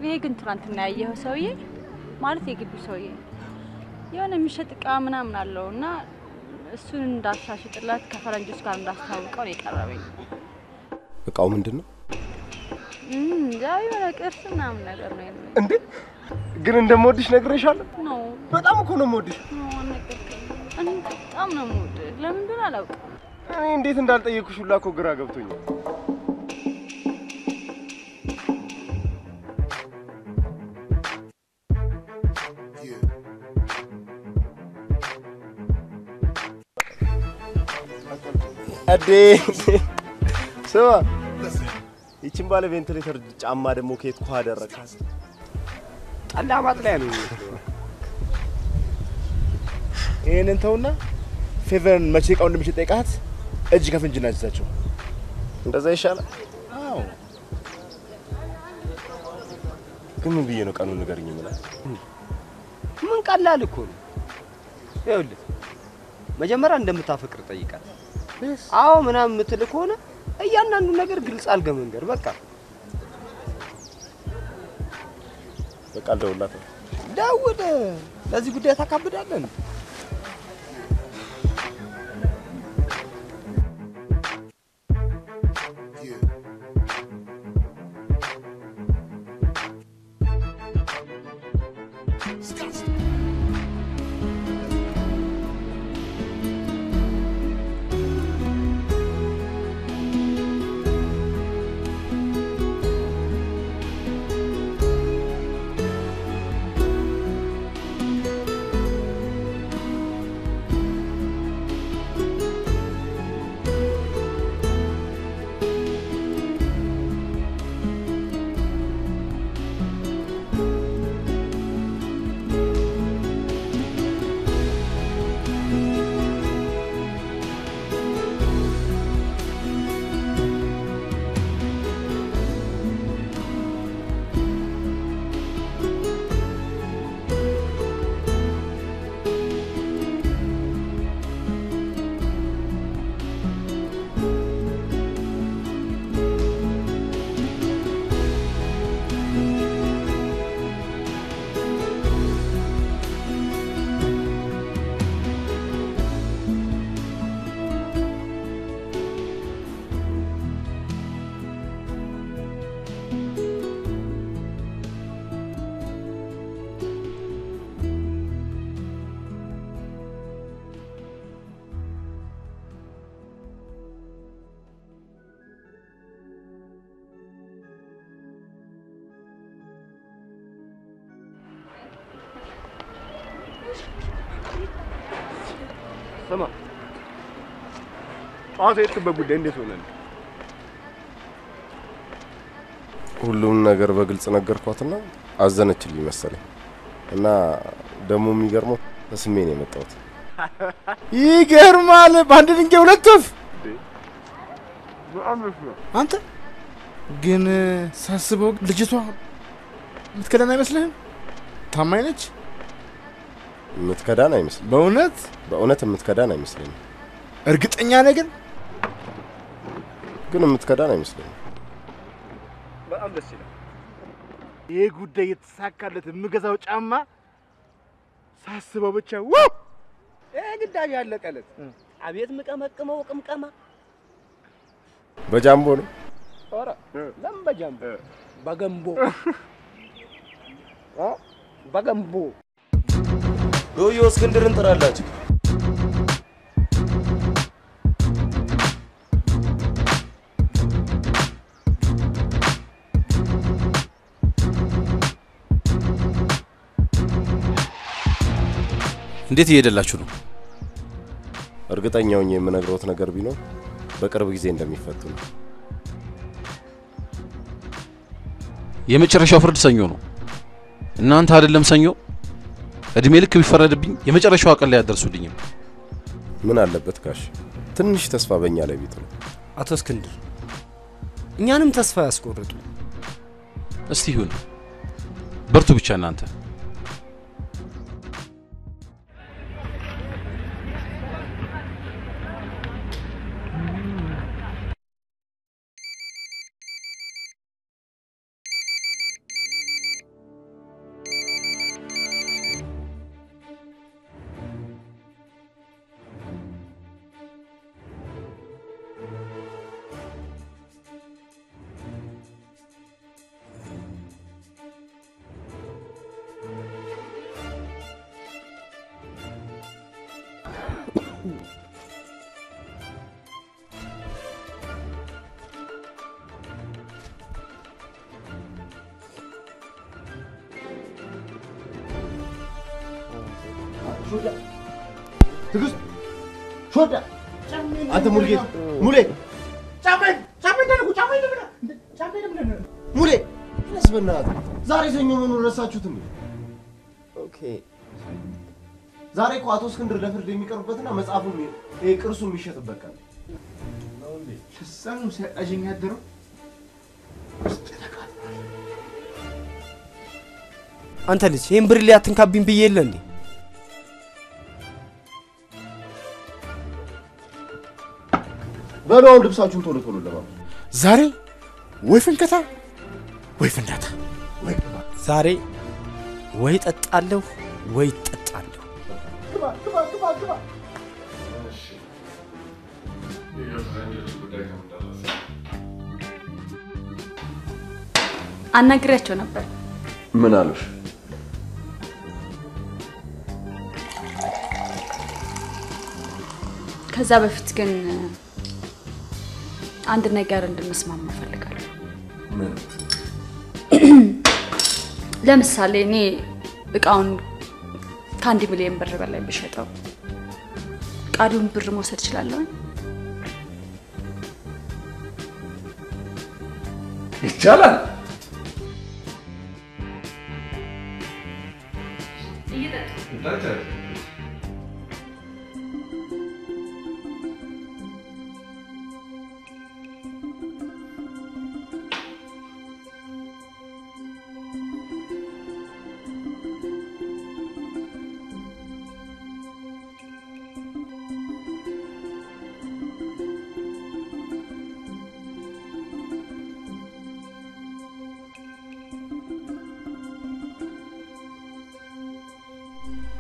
ይሄ ግን ትናንትና ያየኸው ሰውዬ ማለት የግቢው ሰውዬ የሆነ የሚሸጥ እቃ ምናምን አለው እና እሱን እንዳሳሽጥለት ከፈረንጆች ጋር እንዳስታውቀው ነው የቀረበኝ። እቃው ምንድን ነው? እንጃ የሆነ ቅርስ ምናምን ነገር ነው እንዴ ግን እንደምወድሽ ነግሬሻለሁ። ነው በጣም እኮ ነው የምወድሽ። በጣም ነው የምወድህ። ለምን እንደሆነ አላውቅም። እኔ እንዴት እንዳልጠየኩሽ ሁላ እኮ ግራ ገብቶኛል። እዴ ስማ፣ ይችን ባለ ቬንትሌተር ጫማ ደግሞ ከየት ኳ አደረካት? ጠላ ማጥለያ ነው ይሄንን ተውና ፌቨንን መቼ እቃው እንደሚሸጥ ጠይቃት፣ እጅ ከፍንጅ እናዝዛቸው። እንደዛ ይሻላል። አዎ ግን ምን ብዬ ነው ቀኑን ንገርኝ የምላት? ምን ቀላል እኮ ነው። ይኸውልህ መጀመሪያ እንደምታፈቅር ጠይቃት። አዎ ምናምን የምትል ከሆነ እያንዳንዱ ነገር ግልጽ አድርገህ መንገር በቃ በቃ አልደውልላትም። ደውል። ለዚህ ጉዳይ ታካብዳለን። ጠዋት የሄድክበት ጉዳይ እንዴት ሆነ? ሁሉም ነገር በግልጽ ነገርኳትና አዘነችልኝ መሰለኝ። እና ደግሞ የሚገርመው ተስሜ ነው የመጣሁት። ይገርማል። በአንድ ድንጋይ ሁለት ወፍ። አንተ ግን ሳስበው ልጅቷ የምትከዳን አይመስልህም? ታማኝ ነች። የምትከዳን አይመስልም። በእውነት በእውነት የምትከዳን አይመስለኝም። እርግጠኛ ነህ ግን? ግን የምትከዳን አይመስለኝም። በጣም ደስ ይላል። ይህ ጉዳይ የተሳካለት የምገዛው ጫማ ሳስበው ብቻ ው ይህ ግዳጅ ያለቀለት አቤት ምቀመቅመው ቅምቀማ! በጃምቦ ነው? ኧረ ለምን በጃምቦ! በገንቦ? በገንቦ ዶዮ እስክንድርን ጥራላችሁ። እንዴት እየሄደላችሁ ነው? እርግጠኛ ሆኜ የምነግረውት ነገር ቢኖር በቅርብ ጊዜ እንደሚፈቱ ነው። የመጨረሻው ፍርድ ሰኞ ነው። እናንተ አይደለም ሰኞ እድሜ ልክ ቢፈረድብኝ የመጨረሻው ቀን ላይ ያደርሱልኝም። ምን አለበት ጋሽ ትንሽ ተስፋ በእኛ ላይ ቢጥሉ። አቶ እስክንድር እኛንም ተስፋ ያስቆርጡ። እስቲ ይሁን፣ በርቱ ብቻ እናንተ። እስክንድር ለፍርድ የሚቀርቡበትና መጽሐፉ ይሄ ቅርሱ የሚሸጥበት ቀን ነው። ሲያቃዠኝ ያደረው። አንተ ልጅ ይህን ብር ሊያትንካብኝ ብዬ የለ እንዴ? በሉ አሁን ልብሳችሁን ቶሎ ቶሎ ለማ ዛሬ ወይ ፍንከታ ወይ ፍንዳታ ዛሬ ወይ ጠጣለሁ ወይ ጠጣለሁ። ግባ ግባ ግባ ግባ። አናግሬያቸው ነበር። ምን አሉሽ? ከዛ በፊት ግን አንድ ነገር እንድንስማማ እፈልጋለሁ።? ለምሳሌ እኔ እቃውን ከአንድ ሚሊዮን ብር በላይ ብሸጠው ቀሪውን ብር መውሰድ እችላለሁ? ይቻላል።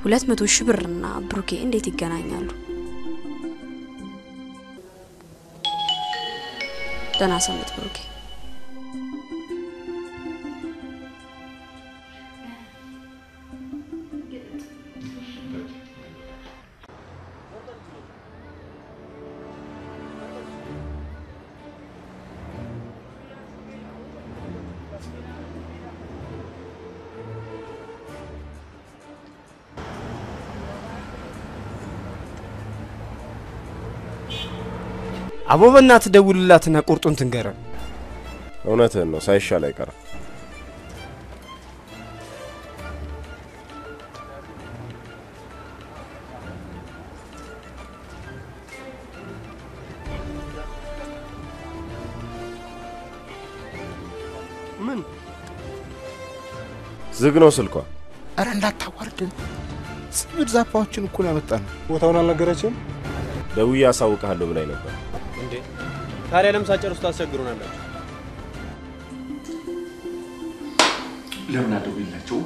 ሁለት መቶ ሺህ ብርና ብሩኬ እንዴት ይገናኛሉ? ደህና ሰንብት ብሩኬ። አቦ በእናትህ ደውልላትና ቁርጡን ትንገረን። እውነትህን ነው፣ ሳይሻል አይቀርም። ምን ዝግ ነው ስልኳ። አረ እንዳታዋርድን። ጽምድ ዛፓዎችን እኮ ነው ያመጣነው። ቦታውን አልነገረችም ደውዬ አሳውቅሃለሁ ብላኝ ነበር።? ታዲያ ለምን ሳትጨርሱ ታስቸግሩናላችሁ? ለምን አደውይላቸው?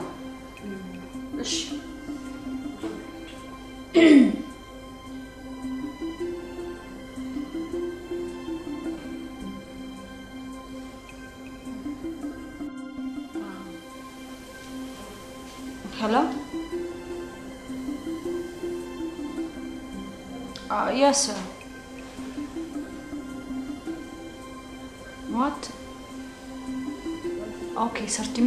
ассортимент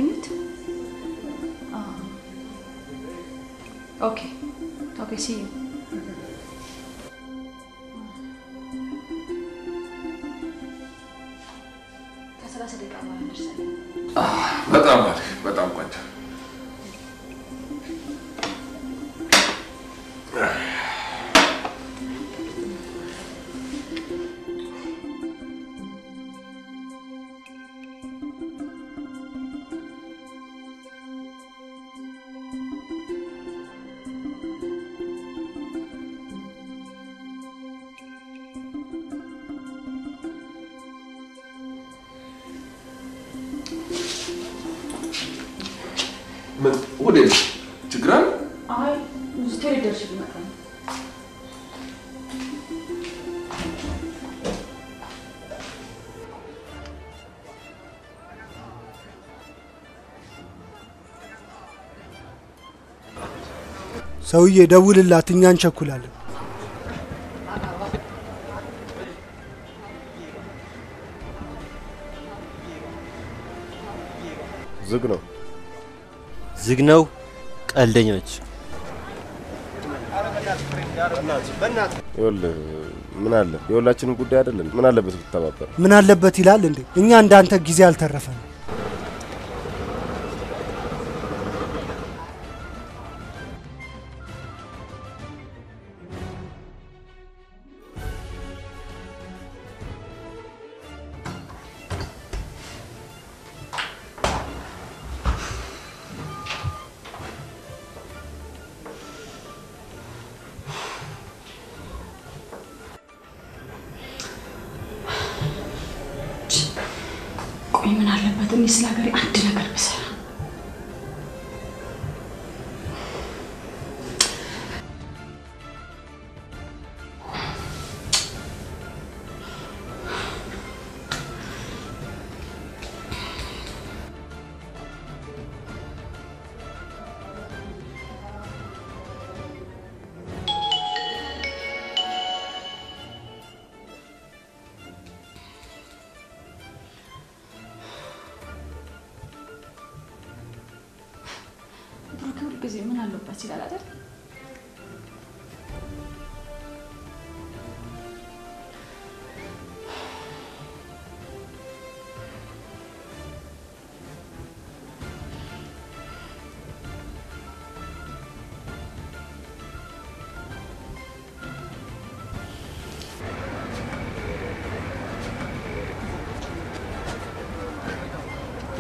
ሰውዬ ደውልላት፣ እኛ እንቸኩላለን። ዝግ ነው። ዝግ ነው። ቀልደኞች ይኸውልህ ምን አለ የሁላችንም ጉዳይ አይደለም። ምን አለበት ብትተባበር? ምን አለበት ይላል እንዴ? እኛ እንዳንተ ጊዜ አልተረፈን።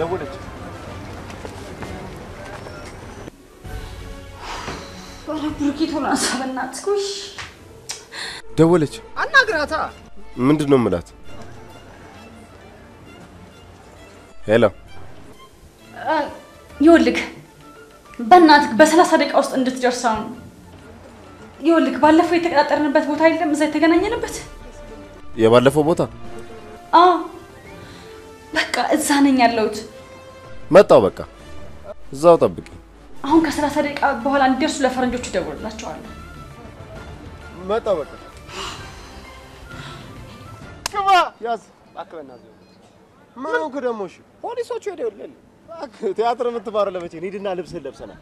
ደወለች። ኧረ ደወለች። አናግራታ። ምንድን ነው የምላት? ሄሎ። ይኸውልህ በእናትህ በሰላሳ ደቂቃ ውስጥ እንድትደርስ አሁን ይኸውልህ ባለፈው የተቀጣጠርንበት ቦታ የለም? እዛ የተገናኘንበት? የባለፈው ቦታ? አዎ። በቃ እዛ ነኝ ያለሁት መጣው። በቃ እዛው ጠብቂ። አሁን ከሰላሳ ደቂቃ በኋላ እንዲደርሱ ለፈረንጆቹ እደውልላቸዋለሁ መጣው። በቃ ግባ፣ ያዝ። እባክህ በእናትህ ምን ሆንክ ደግሞ? እሺ ፖሊሶቹ ሄደው ቲያትር የምትማረው ለመቼ? ሂድና ልብስህን ለብሰናል።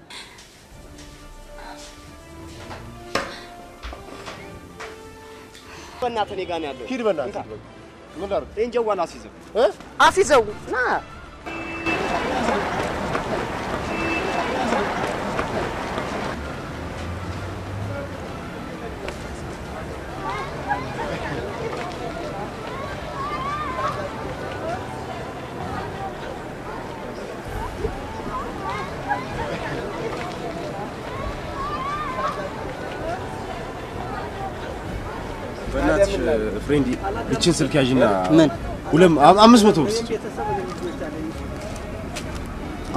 በእናትህ እኔ ጋር ነው ያለው። ሂድ በእናትህ። ምን ላድርግ? ይህን ጀዋን አስይዘው እ? አስይዘው ና በእናትሽ ፍሬንዲ እችን ስልክ ያዥና ምን ሁለም አምስት መቶ ብር ስጪኝ።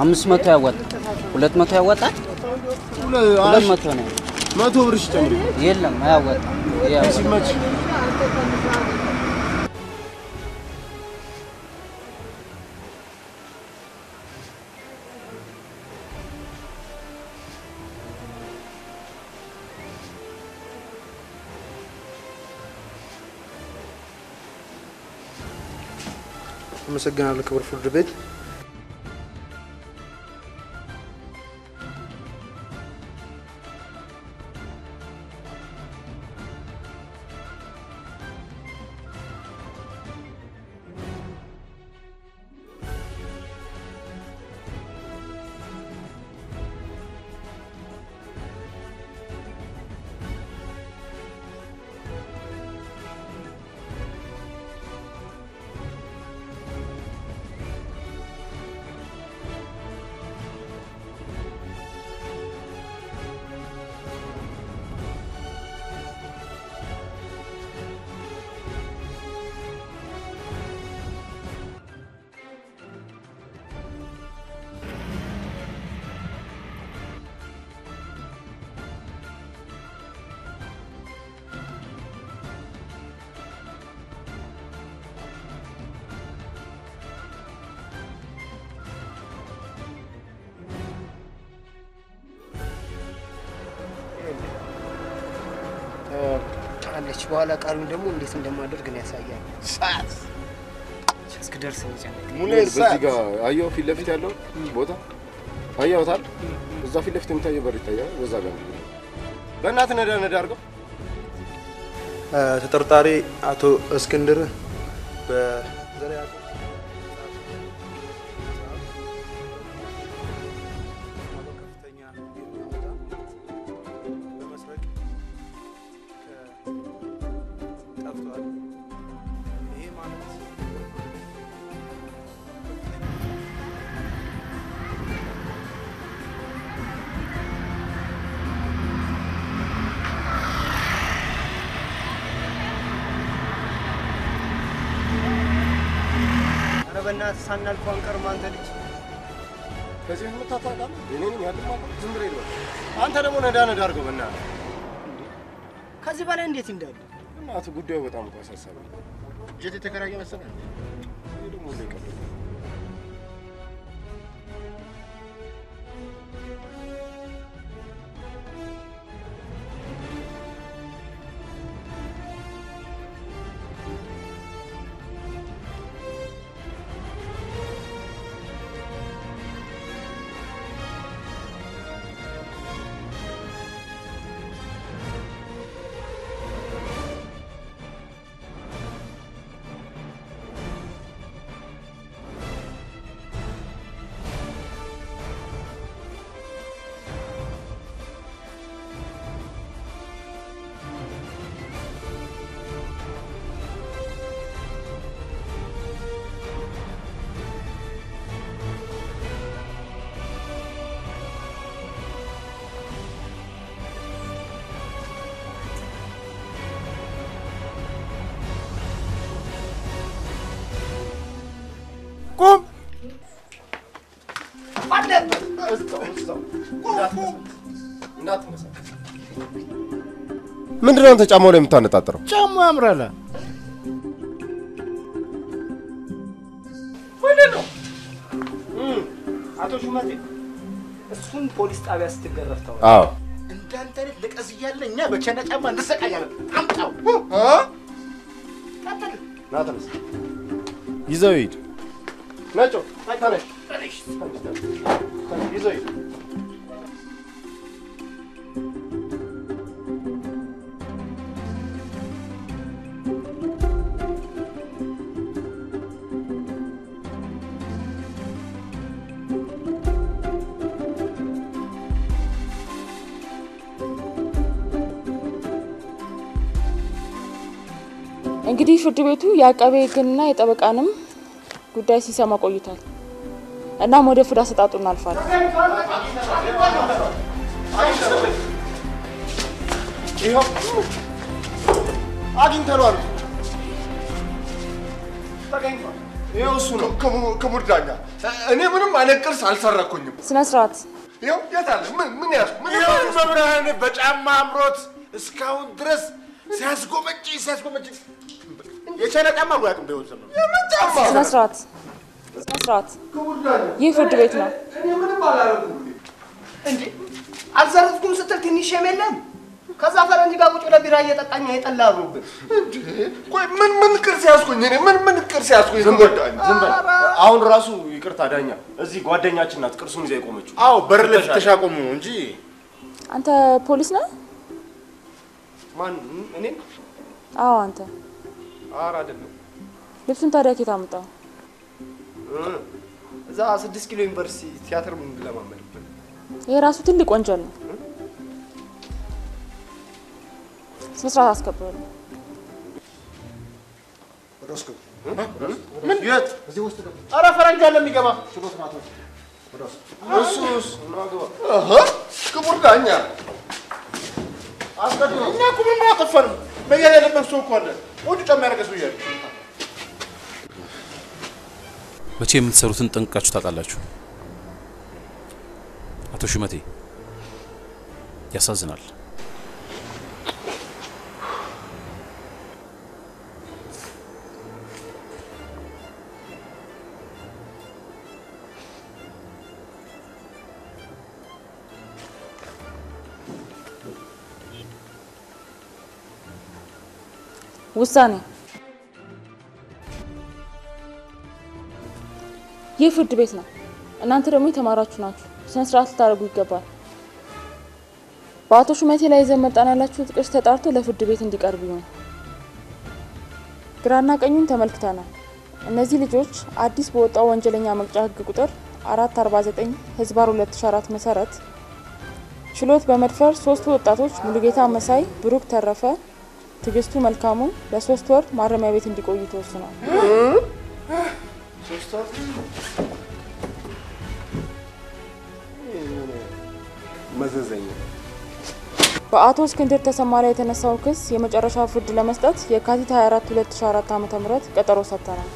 አምስት መቶ ያዋጣል። ሁለት መቶ ያዋጣል። ሁለት መቶ ነው። መቶ ብር ጨምሪ። የለም አያዋጣም። ያው ሲመች አመሰግናለሁ ክቡር ፍርድ ቤት። አለች። በኋላ ቃሉን ደግሞ እንዴት እንደማደርግ ነው ያሳያል። ሰዓት እስክደርስ ነው የጨነቀኝ። ሙሌ በዚህ ጋር አየኸው ፊት ለፊት ያለው ቦታ አየኸውታል? እዛ ፊት ለፊት የሚታየው በር ይታያል። በዛ ጋር በእናትህ ነዳ ነዳ አድርገው። ተጠርጣሪ አቶ እስክንድር በዘር ጉዳዩ በጣም እኮ አሳሳቢ ጀት የተከራየ መሰለህ? ምንድን ነው አንተ ጫማው ላይ የምታነጣጥረው? ጫማ ያምራል። አቶ ሹመቴ እሱን ፖሊስ ጣቢያ ስትገረፍ ተው። አዎ እንዳንተ አይነት ልቀዝ እያለ እኛ በቸና ጫማ እንሰቃያለን። አምጣው። ቀጥል። ና ተነስ። ይዘው ሂድ። ነጮ ተነሽ። ይዘው ሂድ። ፍርድ ቤቱ የአቃቤ ሕግንና የጠበቃንም ጉዳይ ሲሰማ ቆይቷል። እናም ወደ ፍርድ አሰጣጡ እናልፋለን። ይኸው አግኝተነዋል። ይኸው እሱ ነው። ክቡር ዳኛ፣ እኔ ምንም አይነት ቅርስ አልሰረኩኝም። ስነ ስርዓት። ይኸው የት አለ? ምን ምን ያዝ? ምን ይኸው መብርሃን በጫማ አምሮት እስካሁን ድረስ ሲያስጎመጭ ሲያስጎመጭ የቻይና ጫማ እኮ ያቅም በህይወት ዘመኑ ስነ ስርዓት። ስነ ስርዓት። ይህ ፍርድ ቤት ነው። እኔ ምንም አላደረኩም እንዴ አልዘረፍኩም ስትል ትንሽ የለም ከዛ ፈረንጅ ጋር ቁጭ ብለህ ቢራ እየጠጣኝ የጠላ አብሮብን ቆይ ምን ምን ቅርስ ያዝኩኝ? እኔ ምን ምን ቅርስ ያዝኩኝ? ዝም በል ዝም በል። አሁን ራሱ ይቅርታ ዳኛ፣ እዚህ ጓደኛችን ናት ቅርሱን ይዛ የቆመችው። አዎ በር ላይ ፍተሻ ቆሙ እንጂ አንተ ፖሊስ ነህ? ማን እኔ? አዎ አንተ። ኧረ አይደለም። ልብሱን ታዲያ ኬት አምጣው? እዛ ስድስት ኪሎ ዩኒቨርሲቲ ቲያትር ምን ለማመድበት ይሄ ራሱ ትልቅ ወንጀል ነው። ስነ ስርዓት አስከብሩ። ኧረ ፈረንጅ አለ የሚገባ። እሱስ? አሃ ክቡር ዳኛ እኛ እኮ ምንም አላጠፋንም። መያዝ ያለበት ሰው እኮ አለ። ቆንጆ ጫማ ያደረገ ሰው እያለ መቼ የምትሰሩትን ጠንቅቃችሁ ታውቃላችሁ። አቶ ሹመቴ ያሳዝናል። ውሳኔ ይህ ፍርድ ቤት ነው። እናንተ ደግሞ የተማራችሁ ናችሁ። ስነ ስርዓት ልታደርጉ ይገባል። በአቶ ሹመቴ ላይ ይዘን መጣን ያላችሁት ቅርስ ተጣርቶ ለፍርድ ቤት እንዲቀርብ ይሁን። ግራና ቀኙን ተመልክተናል። እነዚህ ልጆች አዲስ በወጣው ወንጀለኛ መቅጫ ሕግ ቁጥር 449 ህዝባር 2004 መሰረት ችሎት በመድፈር ሶስቱ ወጣቶች ሙሉጌታ መሳይ፣ ብሩክ ተረፈ፣ ትዕግስቱ መልካሙ ለሶስት ወር ማረሚያ ቤት እንዲቆዩ ተወስኗል። መዘዘኛ በአቶ እስክንድር ተሰማ ላይ የተነሳው ክስ የመጨረሻ ፍርድ ለመስጠት የካቲት 24 2004 ዓ.ም ቀጠሮ ሰጥተናል።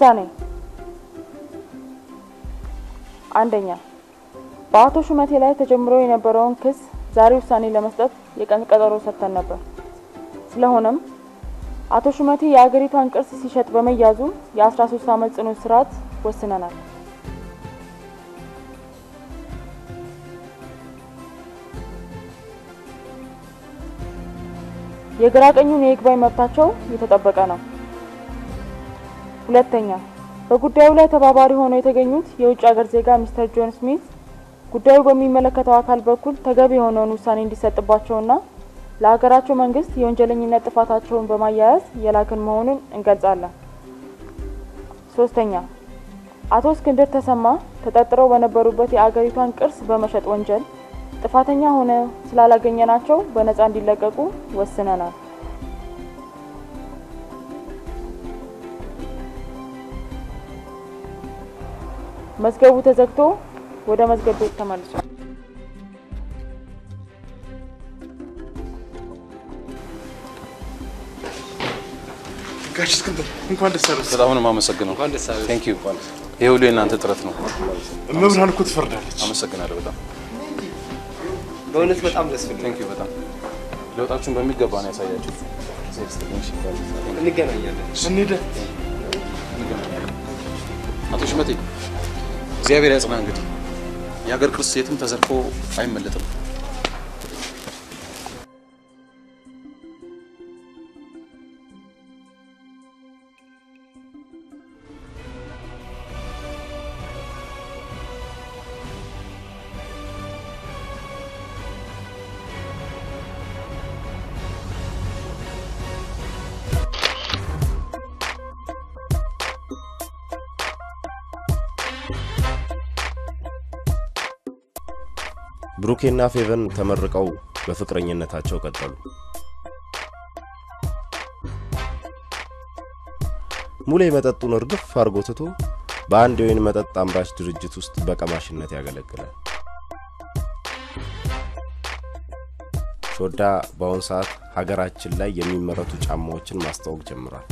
ውሳኔ አንደኛ በአቶ ሹመቴ ላይ ተጀምሮ የነበረውን ክስ ዛሬ ውሳኔ ለመስጠት የቀን ቀጠሮ ሰጥተን ነበር። ስለሆነም አቶ ሹመቴ የአገሪቷን ቅርስ ሲሸጥ በመያዙ የ13 ዓመት ጽኑ እስራት ወስነናል። የግራ ቀኙን የይግባኝ መብታቸው የተጠበቀ ነው። ሁለተኛ በጉዳዩ ላይ ተባባሪ ሆነው የተገኙት የውጭ ሀገር ዜጋ ሚስተር ጆን ስሚት ጉዳዩ በሚመለከተው አካል በኩል ተገቢ የሆነውን ውሳኔ እንዲሰጥባቸውና ለሀገራቸው መንግስት የወንጀለኝነት ጥፋታቸውን በማያያዝ የላክን መሆኑን እንገልጻለን። ሶስተኛ አቶ እስክንድር ተሰማ ተጠርጥረው በነበሩበት የአገሪቷን ቅርስ በመሸጥ ወንጀል ጥፋተኛ ሆነ ስላላገኘናቸው በነፃ እንዲለቀቁ ወስነናል። መዝገቡ ተዘግቶ ወደ መዝገብ ቤት ተመልሷል። ጋሽ እስክንድር እንኳን ደስ አለህ። በጣም ነው የማመሰግነው። Thank you። ይሄ ሁሉ የእናንተ ጥረት ነው። መብርሃን እኮ ትፈርዳለች። አመሰግናለሁ በጣም በእውነት በጣም ደስ ብሎኛል። Thank you በጣም ለውጣችሁን በሚገባ ነው ያሳያችሁ። እንገናኛለን። እንሂድ። አቶ ሽመቴ እግዚአብሔር ያጽና። እንግዲህ የሀገር ቅርስ የትም ተዘርፎ አይመለጥም። ብሩኬና ፌቨን ተመርቀው በፍቅረኝነታቸው ቀጠሉ። ሙሌ መጠጡን እርግፍ አድርጎ ትቶ በአንድ የወይን መጠጥ አምራች ድርጅት ውስጥ በቀማሽነት ያገለግላል። ሾዳ በአሁኑ ሰዓት ሀገራችን ላይ የሚመረቱ ጫማዎችን ማስተዋወቅ ጀምሯል።